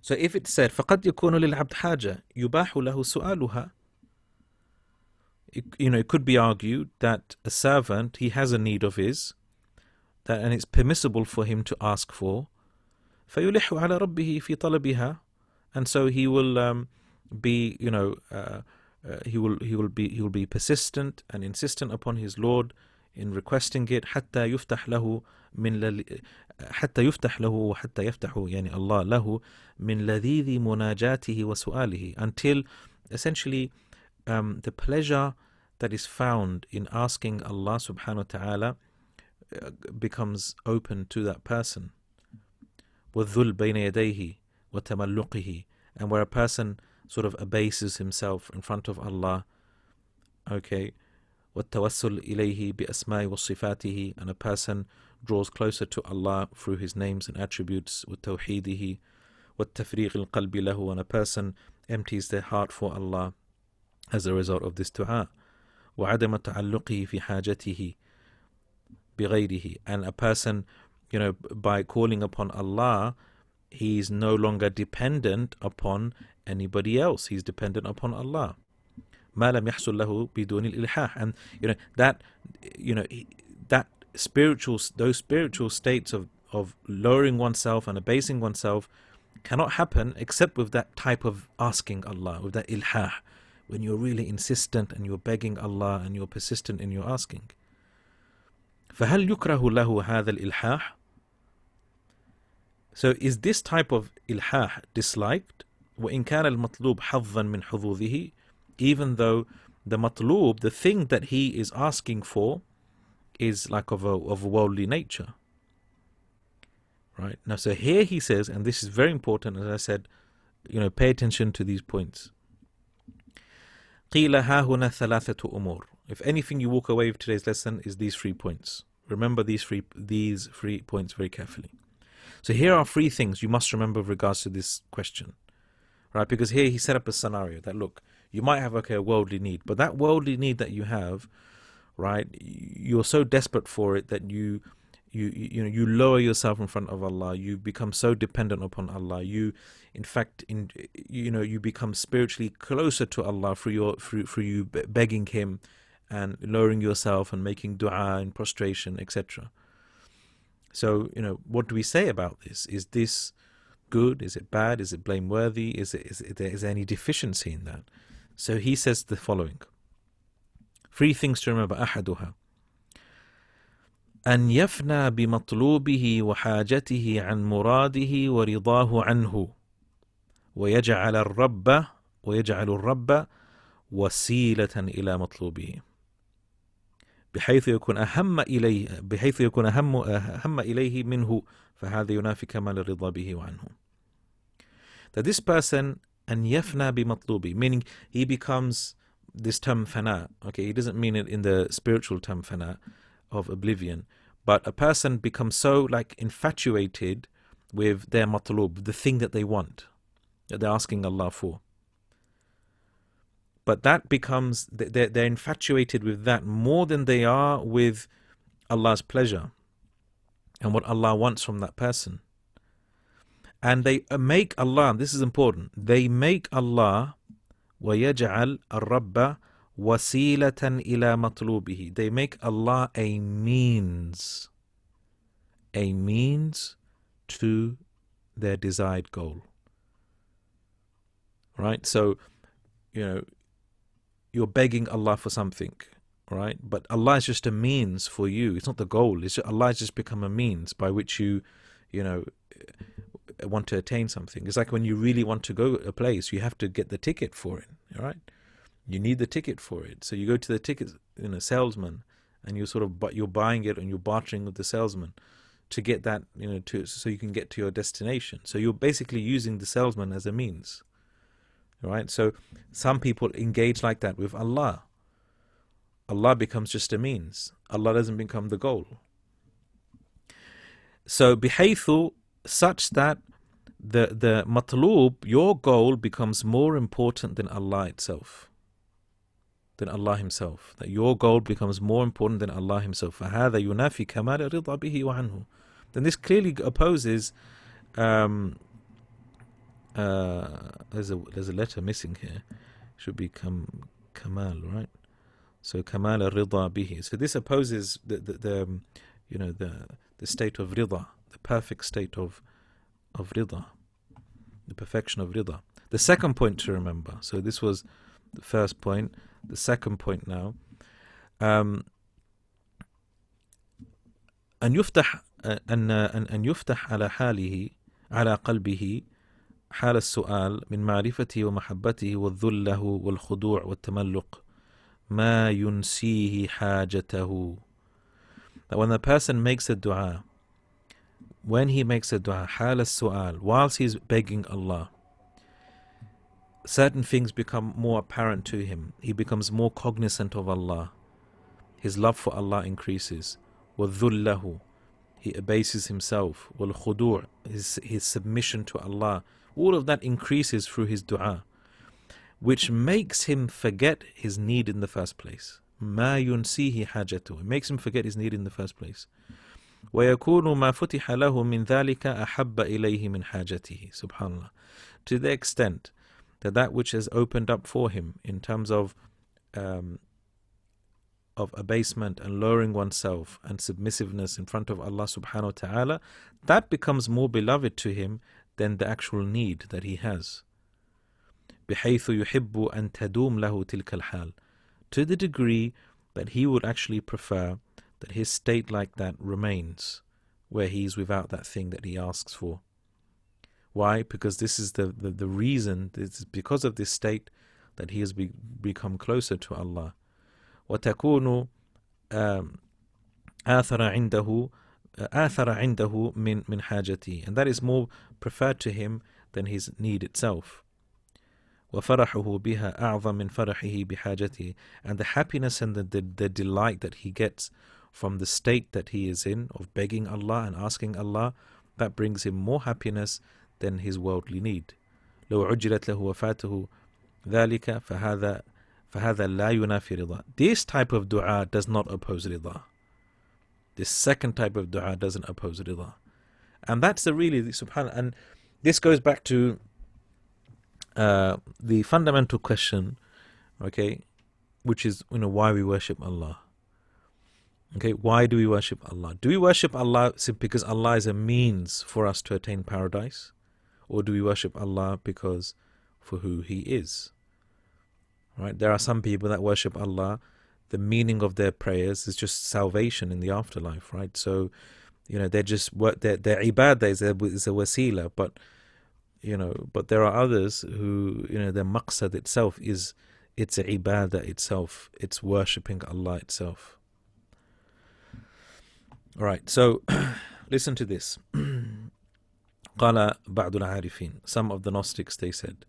Speaker 1: so if it said فقد يكون للعبد حاجة يباح له سؤالها it, you know it could be argued that a servant he has a need of his that and it's permissible for him to ask for فيلح على ربه في طلبها and so he will um, be you know uh, uh, he will he will be he will be persistent and insistent upon his Lord in requesting it حتى يفتح له من حتى يفتح له وحتى يفتح يعني الله له من لذيذ مناجاته وسؤاله until essentially um, the pleasure that is found in asking Allah subhanahu wa ta'ala uh, becomes open to that person والذل بين يديه وتملقه and where a person sort of abases himself in front of Allah okay والتوسل إليه بأسماء وصفاته and a person draws closer to Allah through his names and attributes وتوحيده والتفريغ القلب له and a person empties their heart for Allah as a result of this dua وعدم تعلقه في حاجته بغيره and a person you know by calling upon Allah he is no longer dependent upon anybody else he's dependent upon Allah ما لم يحصل له بدون الإلحاح and you know that you know that spiritual those spiritual states of of lowering oneself and abasing oneself cannot happen except with that type of asking Allah with that ilhah when you're really insistent and you're begging Allah and you're persistent in your asking فهل يكره له هذا الإلحاح So is this type of ilhah disliked وإن كان المطلوب حظا من حظوظه even though the matlub, the thing that he is asking for, is like of a, of a worldly nature. Right? Now, so here he says, and this is very important, as I said, you know, pay attention to these points. قيل ها هنا ثلاثة أمور. If anything you walk away with today's lesson is these three points. Remember these three these three points very carefully. So here are three things you must remember with regards to this question. Right? Because here he set up a scenario that look, you might have okay a worldly need, but that worldly need that you have, right? You're so desperate for it that you you you know you lower yourself in front of Allah. You become so dependent upon Allah. You, in fact, in you know you become spiritually closer to Allah through your through through you begging Him, and lowering yourself and making du'a and prostration, etc. So you know what do we say about this? Is this good? Is it bad? Is it blameworthy? Is it is, it, is there any deficiency in that? So he says the following Three things to remember أحدها. أن يفنى بمطلوبه وحاجته عن مراده ورضاه عنه. ويجعل الرب ويجعل الرب وسيلة إلى مطلوبه. بحيث يكون أهم إليه بحيث يكون أهم أهم إليه منه فهذا ينافي كمال الرضا به وعنه. That this person yafna bi matlubi, meaning he becomes this term fana. Okay, he doesn't mean it in the spiritual term fana of oblivion, but a person becomes so like infatuated with their matlub, the thing that they want, that they're asking Allah for. But that becomes they're, they're infatuated with that more than they are with Allah's pleasure and what Allah wants from that person and they make Allah, this is important, they make Allah ويجعل الرب وسيلة إلى مطلوبه. They make Allah a means, a means to their desired goal. Right? So, you know, you're begging Allah for something, right? But Allah is just a means for you. It's not the goal. It's just, Allah has just become a means by which you, you know, want to attain something. It's like when you really want to go a place, you have to get the ticket for it. All right, you need the ticket for it. So you go to the ticket, you know, salesman, and you sort of but you're buying it and you're bartering with the salesman to get that, you know, to so you can get to your destination. So you're basically using the salesman as a means. All right. So some people engage like that with Allah. Allah becomes just a means. Allah doesn't become the goal. So bihaithu such that the the matlub your goal becomes more important than allah itself than Allah Himself. That your goal becomes more important than Allah Himself. فهذا ينافي كمال الرضا به وعنه. Then this clearly opposes. Um, uh, there's a there's a letter missing here. Should be kam, kamal, right? So kamal al-rida bihi. So this opposes the, the, the um, you know the the state of rida, the perfect state of of rida, the perfection of rida. The second point to remember. So this was the first point the second point now. Um, أن يفتح أن أن أن يفتح على حاله على قلبه حال السؤال من معرفته ومحبته والذل له والخضوع والتملق ما ينسيه حاجته that when the person makes a dua when he makes a dua حال السؤال whilst he's begging Allah certain things become more apparent to him. He becomes more cognizant of Allah. His love for Allah increases. وَالذُّلَّهُ He abases himself. وَالْخُدُوع his, his submission to Allah. All of that increases through his dua, which makes him forget his need in the first place. مَا يُنْسِيهِ حَاجَتُهُ It makes him forget his need in the first place. ويكون ما فتح له من ذلك أحب إليه من حاجته سبحان الله to the extent that that which has opened up for him in terms of um, of abasement and lowering oneself and submissiveness in front of Allah subhanahu wa ta'ala, that becomes more beloved to him than the actual need that he has. بحيث يحب أن تدوم له تلك الحال to the degree that he would actually prefer that his state like that remains where he is without that thing that he asks for. Why? Because this is the, the, the reason, it's because of this state that he has be, become closer to Allah. وتكون آثر عنده آثر عنده من من حاجته and that is more preferred to him than his need itself وفرحه بها أعظم من فرحه بحاجته and the happiness and the, the, the delight that he gets from the state that he is in of begging Allah and asking Allah that brings him more happiness than his worldly need لو عجلت له وفاته ذلك فهذا فهذا لا ينافي رضا This type of dua does not oppose rida. This second type of dua doesn't oppose rida. And that's the really, the subhanAllah, and this goes back to uh, the fundamental question, okay, which is, you know, why we worship Allah. Okay, why do we worship Allah? Do we worship Allah because Allah is a means for us to attain paradise? Or do we worship Allah because for who He is? Right? There are some people that worship Allah. The meaning of their prayers is just salvation in the afterlife, right? So, you know, they're just what their their ibadah is a, is a wasila, but you know, but there are others who, you know, their maqsad itself is it's a ibadah itself. It's worshipping Allah itself. All right, so [clears throat] listen to this. قال بعض العارفين some of the Gnostics they said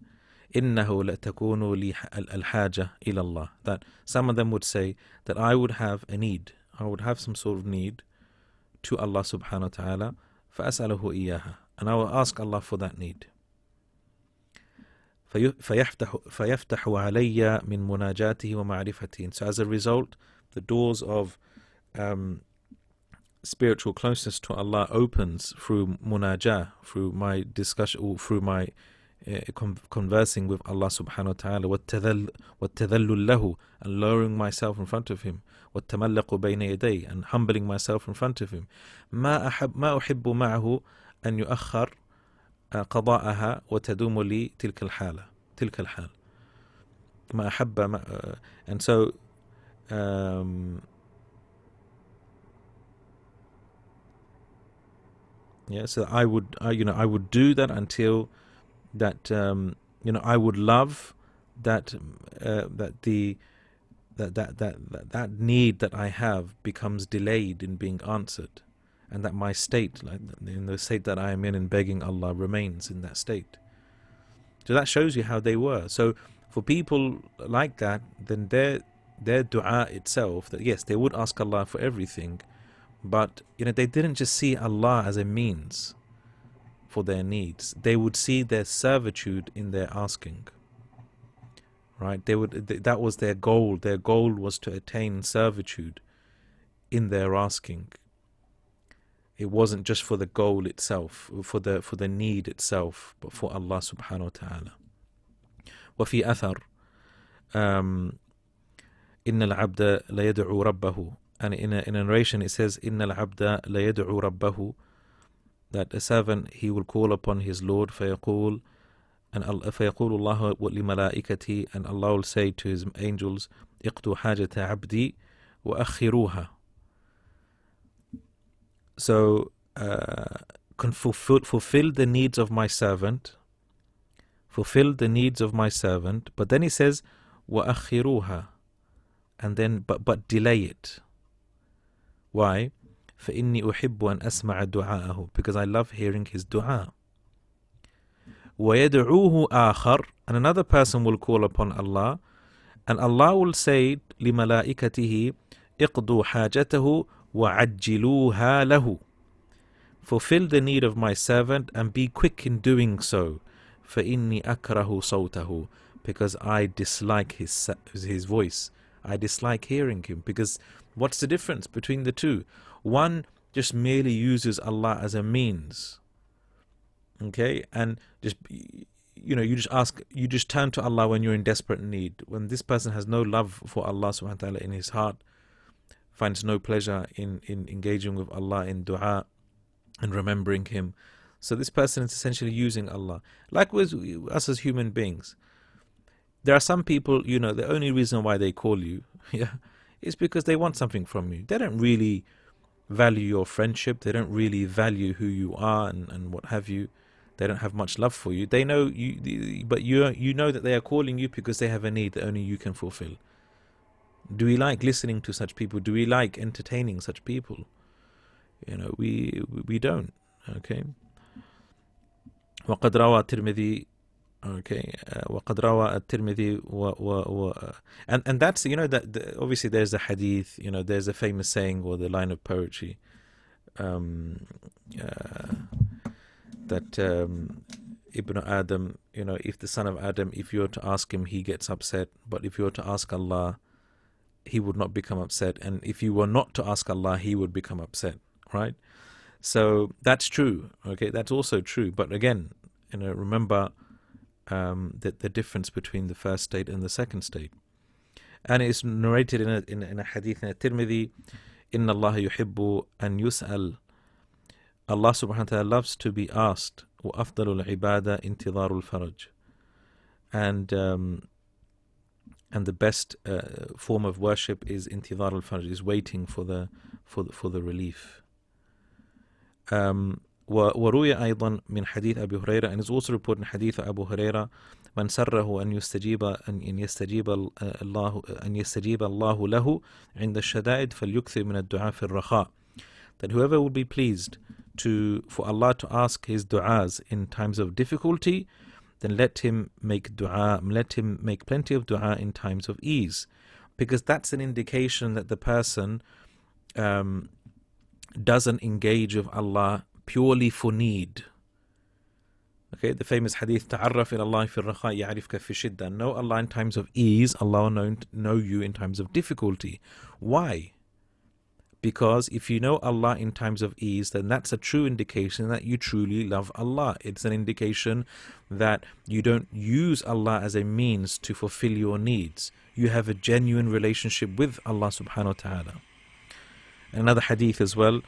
Speaker 1: إنه لتكون لي الحاجة إلى الله that some of them would say that I would have a need I would have some sort of need to Allah subhanahu wa ta'ala فأسأله إياها and I will ask Allah for that need فيفتح, فيفتح علي من مناجاته ومعرفته so as a result the doors of um, spiritual closeness to Allah opens through munajah, through my discussion, or through my uh, conversing with Allah subhanahu wa ta'ala, وَالتَّذَلُّ له, and lowering myself in front of Him, وَالتَّمَلَّقُ بَيْنَ يَدَيْهِ, and humbling myself in front of Him. ما, أحب ما أحب معه أن يؤخر قضاءها وتدوم لي تلك الحالة تلك الحال ما أحب ما, and so um, Yeah, so I would, you know, I would do that until that, um, you know, I would love that uh, that the that, that, that, that, that need that I have becomes delayed in being answered and that my state, like in the state that I am in in begging Allah, remains in that state. So that shows you how they were. So for people like that, then their their dua itself, that yes, they would ask Allah for everything, but you know they didn't just see Allah as a means for their needs. They would see their servitude in their asking. Right? They would that was their goal. Their goal was to attain servitude in their asking it wasn't just for the goal itself, for the for the need itself, but for Allah subhanahu wa ta'ala. وفي أثر um, إن العبد ليدعو ربه and in a, in a narration it says إن العبد ليدعو ربه that a servant he will call upon his Lord فيقول and فيقول الله لملائكته and Allah will say to his angels اقضوا حاجة عبدي وأخروها so, uh, fulfill, fulfill the needs of my servant. Fulfill the needs of my servant. But then he says, وَأَخِّرُوهَا And then, but, but delay it. Why? فإني أحب أن أسمع دعاءه because I love hearing his dua. ويدعوه آخر and another person will call upon Allah and Allah will say لملائكته اقضوا حاجته وَعَجِّلُوهَا لَهُ Fulfill the need of my servant and be quick in doing so. فَإِنِّي أَكْرَهُ صَوْتَهُ Because I dislike his, his voice. I dislike hearing him. Because what's the difference between the two? One just merely uses Allah as a means. Okay? And just you know, you just ask, you just turn to Allah when you're in desperate need. When this person has no love for Allah subhanahu wa ta'ala in his heart, finds no pleasure in, in engaging with Allah in dua and remembering Him. So this person is essentially using Allah. Likewise us as human beings. There are some people, you know, the only reason why they call you, [laughs] yeah, is because they want something from you. They don't really value your friendship. They don't really value who you are and, and what have you. They don't have much love for you. They know you, but you you know that they are calling you because they have a need that only you can fulfill. Do we like listening to such people? Do we like entertaining such people? You know, we we don't. Okay. وقد روى الترمذي okay uh, وقد روى الترمذي و, و, و and and that's you know that the, obviously there's a hadith you know there's a famous saying or the line of poetry um, uh, that um, Ibn Adam you know if the son of Adam if you were to ask him he gets upset but if you were to ask Allah he would not become upset. And if you were not to ask Allah, he would become upset, right? So that's true, okay? That's also true. But again, you know, remember um, the, the difference between the first state and the second state. And it's narrated in a, in, in a hadith in a Tirmidhi, إِنَّ اللَّهَ يُحِبُّ أَن يُسْأَلْ Allah subhanahu wa ta'ala loves to be asked وأفضل العبادة انتظار الفرج and um, and the best uh, form of worship is intidar al-farj, is waiting for the for the, for the relief. Um, وروي أيضا من حديث أبي هريرة and it's also reported in حديث أبو هريرة من سره أن يستجيب أن يستجيب الله أن يستجيب الله له عند الشدائد فليكثر من الدعاء في الرخاء that whoever will be pleased to for Allah to ask his du'as in times of difficulty then let him make dua, let him make plenty of dua in times of ease, because that's an indication that the person um, doesn't engage with Allah purely for need. Okay, the famous hadith, تعرف ila الله في الرخاء يعرفك في الشدة. Know Allah in times of ease, Allah will know you in times of difficulty. Why? Because if you know Allah in times of ease, then that's a true indication that you truly love Allah. It's an indication that you don't use Allah as a means to fulfill your needs. You have a genuine relationship with Allah subhanahu wa ta'ala. Another hadith as well.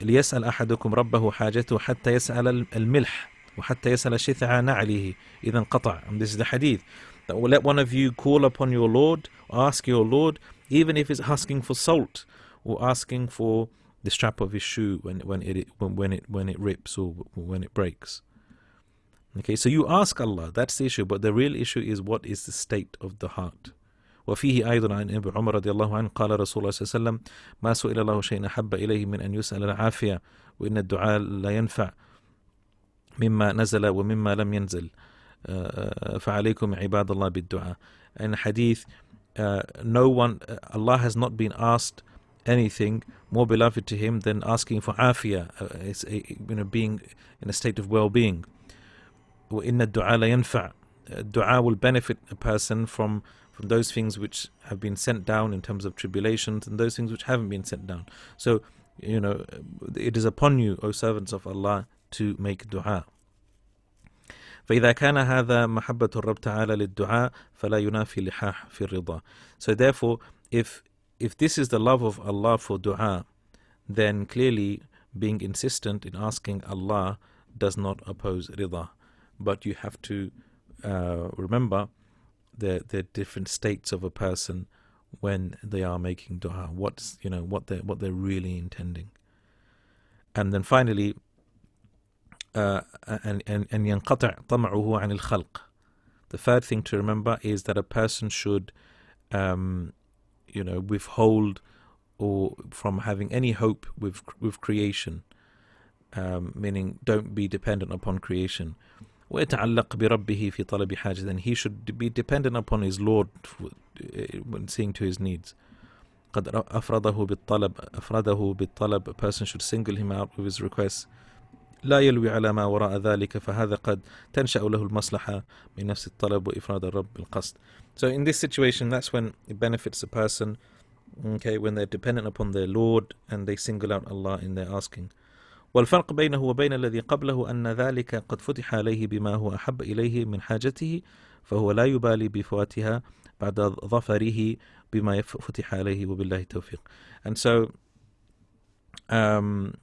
Speaker 1: ليسأل أحدكم ربه حاجته حتى يسأل الملح وحتى يسأل شثع نعله إذا انقطع. And this is the hadith. That will let one of you call upon your Lord, ask your Lord, even if it's asking for salt or asking for the strap of his shoe when when it when, when it when it rips or when it breaks. Okay, so you ask Allah, that's the issue, but the real issue is what is the state of the heart? وفيه أيضا عن ابن عمر رضي الله عنه قال رسول الله صلى الله عليه وسلم ما سئل الله شيء أحب إليه من أن يسأل العافية وإن الدعاء لا ينفع مما نزل ومما لم ينزل. فعليكم عباد الله بالدعاء. In hadith uh, no one Allah has not been asked anything more beloved to him than asking for afia uh, you know being in a state of well-being. وإن الدعاء لا ينفع. dua will benefit a person from from those things which have been sent down in terms of tribulations and those things which haven't been sent down so you know it is upon you O servants of Allah to make dua فإذا كان هذا محبة الرب تعالى للدعاء فلا ينافي لحاح في الرضا so therefore if if this is the love of Allah for dua then clearly being insistent in asking Allah does not oppose rida but you have to uh, remember the the different states of a person when they are making dua what's you know what they what they're really intending and then finally uh, and and and ينقطع طمعه عن الخلق the third thing to remember is that a person should um, you know withhold or from having any hope with with creation um, meaning don't be dependent upon creation ويتعلق بربه في طلب حاجة then he should be dependent upon his Lord when seeing to his needs قد أفرده بالطلب أفرده بالطلب a person should single him out with his requests لا يلوي على ما وراء ذلك فهذا قد تنشأ له المصلحة من نفس الطلب وإفراد الرب بالقصد so in this situation that's when it benefits a person okay when they're dependent upon their Lord and they single out Allah in their asking والفرق بينه وبين الذي قبله أن ذلك قد فتح عليه بما هو أحب إليه من حاجته فهو لا يبالي بفواتها بعد ظفره بما فتح عليه وبالله التوفيق and so um,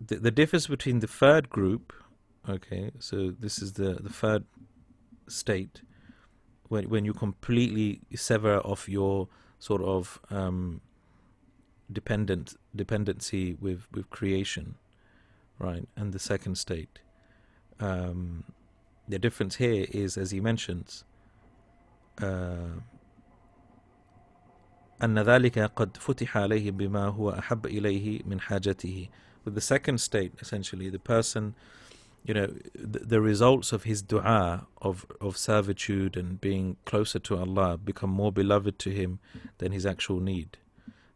Speaker 1: the, the difference between the third group okay so this is the, the third state when, when you completely sever off your sort of um, dependent dependency with with creation, right? And the second state. Um, the difference here is, as he mentions, uh, أن ذلك قد فتح عليه بما هو أحب إليه من حاجته. With the second state, essentially, the person, you know, the, the results of his dua of of servitude and being closer to Allah become more beloved to him than his actual need.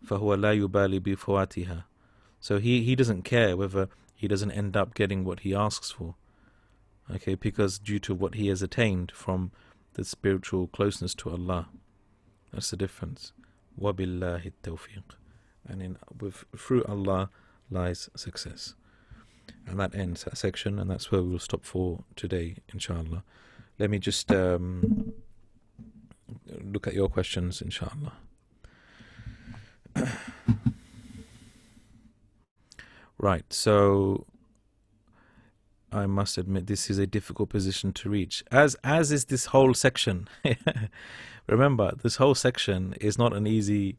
Speaker 1: فهو لا يبالي بفواتها so he, he doesn't care whether he doesn't end up getting what he asks for okay because due to what he has attained from the spiritual closeness to Allah that's the difference وبالله التوفيق and in with through Allah lies success and that ends that section and that's where we will stop for today inshallah let me just um, look at your questions inshallah [coughs] right, so I must admit this is a difficult position to reach. As as is this whole section. [laughs] Remember, this whole section is not an easy.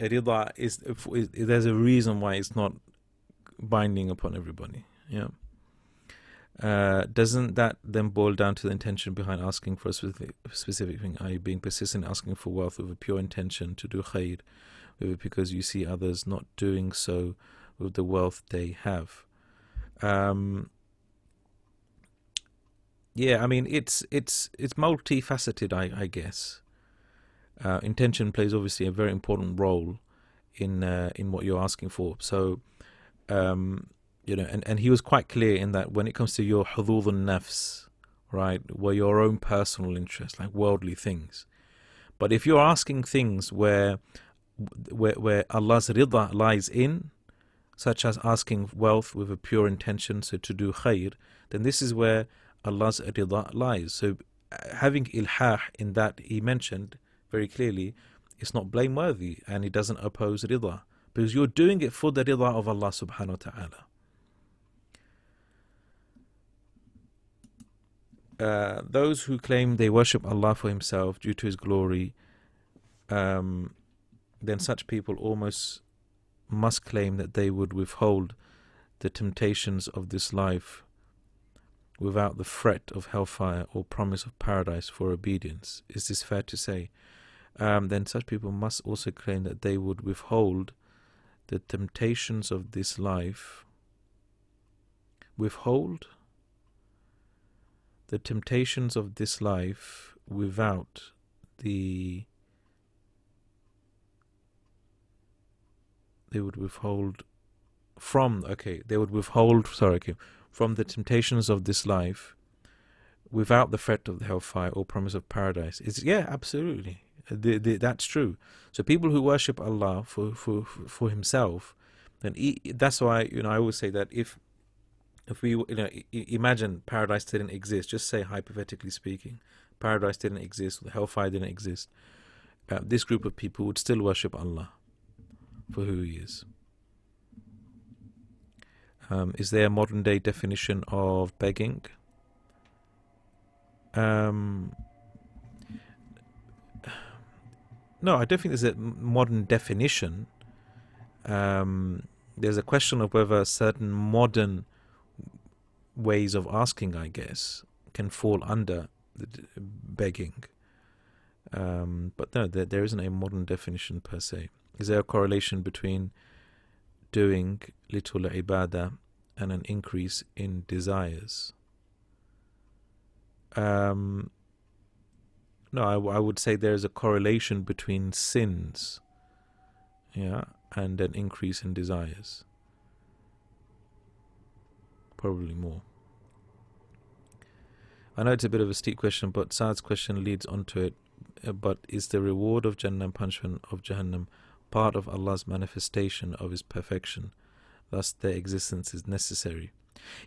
Speaker 1: Rida is, is there's a reason why it's not binding upon everybody. Yeah. Uh, doesn't that then boil down to the intention behind asking for a specific, specific thing? Are you being persistent asking for wealth with a pure intention to do khair? Because you see others not doing so with the wealth they have. Um, yeah, I mean it's it's it's multifaceted, I, I guess. Uh, intention plays obviously a very important role in uh, in what you're asking for. So, um, you know, and, and he was quite clear in that when it comes to your hudud nafs, right, were your own personal interests, like worldly things. But if you're asking things where where, where Allah's rida lies in, such as asking wealth with a pure intention, so to do khair, then this is where Allah's rida lies. So having ilhah in that he mentioned very clearly, it's not blameworthy and it doesn't oppose rida because you're doing it for the rida of Allah subhanahu wa ta'ala. Uh, those who claim they worship Allah for Himself due to His glory, um, then such people almost must claim that they would withhold the temptations of this life without the threat of hellfire or promise of paradise for obedience. Is this fair to say? um, then such people must also claim that they would withhold the temptations of this life. Withhold the temptations of this life without the they would withhold from okay they would withhold sorry okay from the temptations of this life without the threat of the hellfire or promise of paradise. Is yeah absolutely. The, the, that's true. So people who worship allah for for for himself then he, that's why you know i always say that if if we you know imagine paradise didn't exist just say hypothetically speaking paradise didn't exist the hellfire didn't exist uh, this group of people would still worship allah for who he is um, is there a modern day definition of begging? Um, no, I don't think there's a modern definition. Um, there's a question of whether certain modern ways of asking, I guess, can fall under begging. Um, but no, there, there isn't a modern definition per se. Is there a correlation between doing little ibadah and an increase in desires. Um, no, I, I would say there is a correlation between sins, yeah, and an increase in desires. Probably more. I know it's a bit of a steep question, but Saad's question leads onto it. Uh, but is the reward of Jannah and punishment of Jahannam part of Allah's manifestation of His perfection. Thus, their existence is necessary.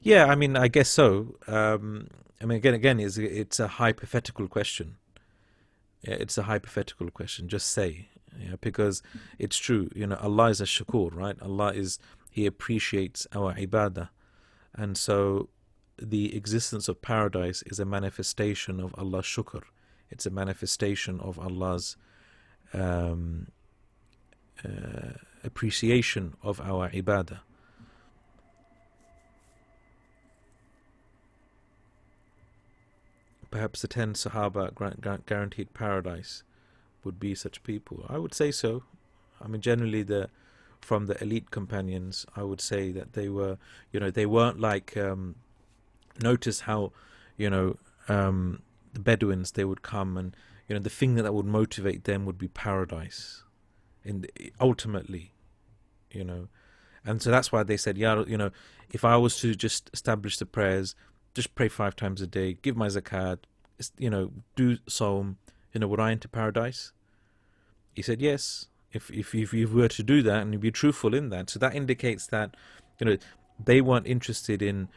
Speaker 1: Yeah, I mean, I guess so. Um, I mean, again, again, it's, it's a hypothetical question. Yeah, it's a hypothetical question. Just say, yeah, because it's true. You know, Allah is a shakur, right? Allah is He appreciates our ibadah, and so the existence of paradise is a manifestation of Allah's shukr. It's a manifestation of Allah's um, uh, appreciation of our ibadah. Perhaps the ten Sahaba guaranteed paradise would be such people. I would say so. I mean, generally, the from the elite companions, I would say that they were, you know, they weren't like. Um, notice how, you know, um, the Bedouins they would come and you know the thing that would motivate them would be paradise in the, ultimately, you know. And so that's why they said, yeah, you know, if I was to just establish the prayers, just pray five times a day, give my zakat, you know, do sawm, you know, would I enter paradise? He said, yes. If if if you were to do that and be truthful in that, so that indicates that, you know, they weren't interested in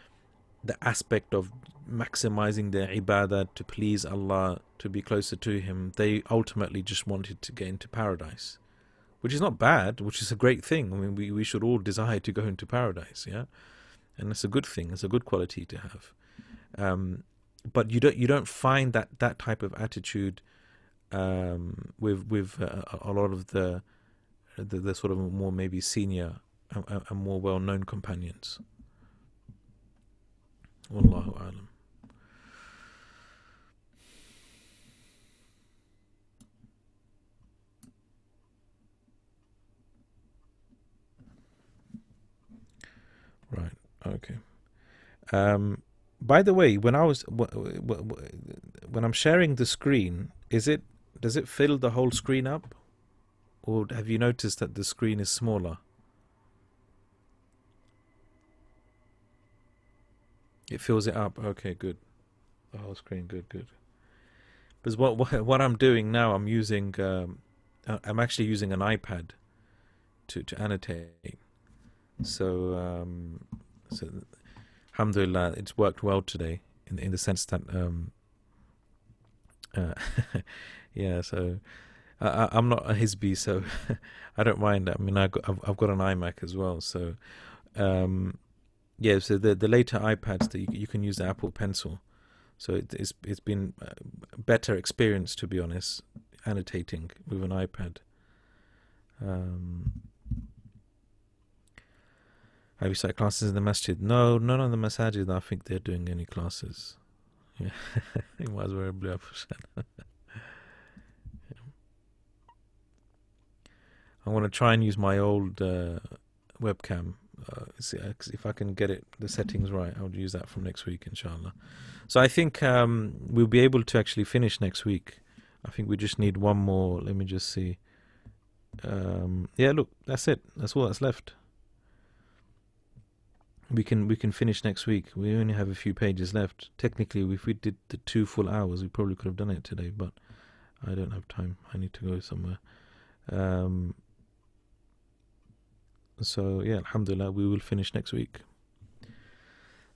Speaker 1: the aspect of maximizing their ibadah to please Allah, to be closer to Him. They ultimately just wanted to get into paradise which is not bad, which is a great thing. I mean, we, we should all desire to go into paradise, yeah, and it's a good thing. It's a good quality to have. Um, but you don't you don't find that that type of attitude um, with with uh, a lot of the, the, the sort of more maybe senior and, and more well known companions. Wallahu alam. Right. Okay. Um, by the way, when I was when I'm sharing the screen, is it does it fill the whole screen up, or have you noticed that the screen is smaller? It fills it up. Okay, good. The whole screen, good, good. Because what what, [laughs] what I'm doing now, I'm using um, I'm actually using an iPad to to annotate. So, um, so alhamdulillah, it's worked well today in in the sense that, um, uh, [laughs] yeah. So I, I'm not a hizbi, so [laughs] I don't mind. I mean, I got, I've, I've got an iMac as well, so um, yeah. So the the later iPads that you, you can use the Apple Pencil, so it, it's it's been a better experience to be honest, annotating with an iPad. Um, have you started classes in the masjid? No, none of the masajid. I think they're doing any classes. Yeah, [laughs] it was very blue [laughs] I'm going to try and use my old uh, webcam. Uh, see, uh, if I can get it the settings right, I'll use that from next week, inshallah. So I think um, we'll be able to actually finish next week. I think we just need one more. Let me just see. Um, yeah, look, that's it. That's all that's left. We can we can finish next week. We only have a few pages left. Technically, if we did the two full hours, we probably could have done it today, but I don't have time. I need to go somewhere. Um, so yeah, alhamdulillah, we will finish next week.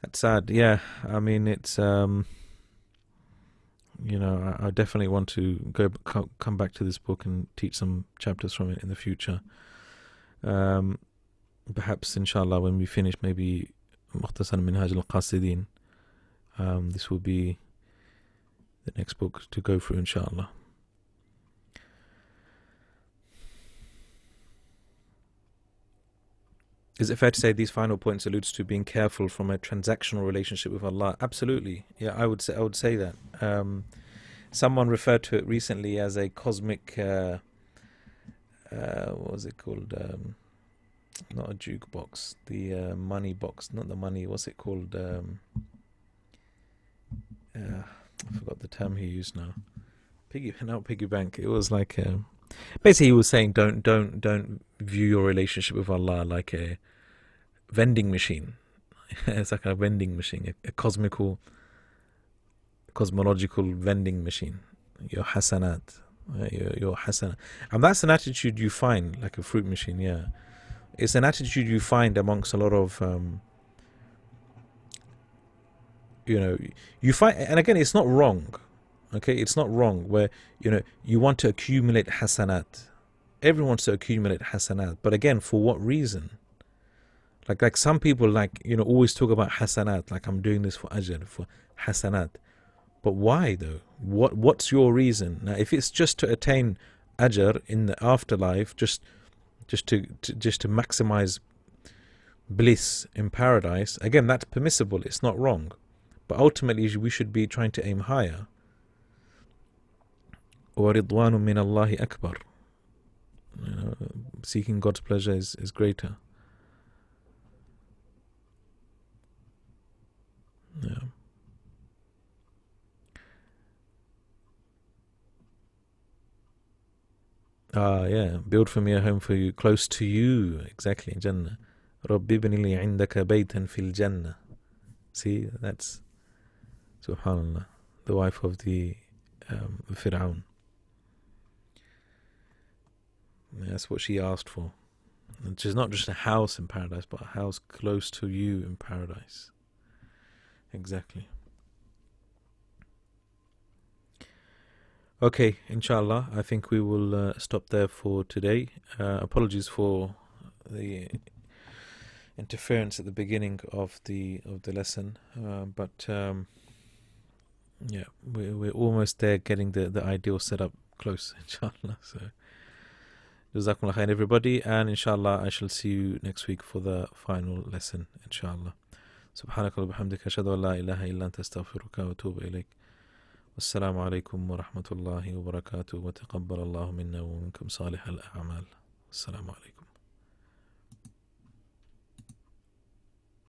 Speaker 1: That's sad. Yeah, I mean it's um, you know I, I definitely want to go come back to this book and teach some chapters from it in the future. Um, perhaps inshallah when we finish maybe Mukhtasar Minhaj al-Qasidin um, this will be the next book to go through inshallah Is it fair to say these final points alludes to being careful from a transactional relationship with Allah? Absolutely. Yeah, I would say I would say that. Um, someone referred to it recently as a cosmic. Uh, uh, what was it called? Um, not a jukebox, the uh, money box, not the money. What's it called? Um, uh, I forgot the term he used now. Piggy, not piggy bank. It was like um, basically he was saying don't don't don't view your relationship with Allah like a vending machine. [laughs] it's like a vending machine, a, a cosmical, cosmological vending machine. Your hasanat, your, your hasanat, and that's an attitude you find like a fruit machine. Yeah, it's an attitude you find amongst a lot of. Um, you know, you find, and again, it's not wrong Okay, it's not wrong where you know you want to accumulate hasanat. Everyone wants to accumulate hasanat, but again, for what reason? Like like some people like you know always talk about hasanat, like I'm doing this for ajr for hasanat. But why though? What what's your reason? Now, if it's just to attain ajr in the afterlife, just just to, to just to maximize bliss in paradise, again that's permissible. It's not wrong, but ultimately we should be trying to aim higher. وَرِضْوَانٌ مِّنَ اللَّهِ أَكْبَرُ you know, seeking God's pleasure is, is greater. Yeah. Ah, yeah. Build for me a home for you, close to you. Exactly, Jannah. رب ابن لي عندك بيتا في الجنة. See, that's Subhanallah, the wife of the um, Fir'aun. That's what she asked for. Which is not just a house in paradise, but a house close to you in paradise. Exactly. Okay, inshallah, I think we will uh, stop there for today. Uh, apologies for the interference at the beginning of the of the lesson, uh, but um, yeah, we're we're almost there, getting the the ideal setup close, [laughs] inshallah. So. Jazakumullah khair everybody and inshallah I shall see you next week for the final lesson inshallah سبحانك وبحمدك أشهد أن لا إله إلا أنت أستغفرك وأتوب إليك والسلام عليكم ورحمة الله وبركاته. وتقبل الله منا ومنكم صالح الأعمال. السلام عليكم.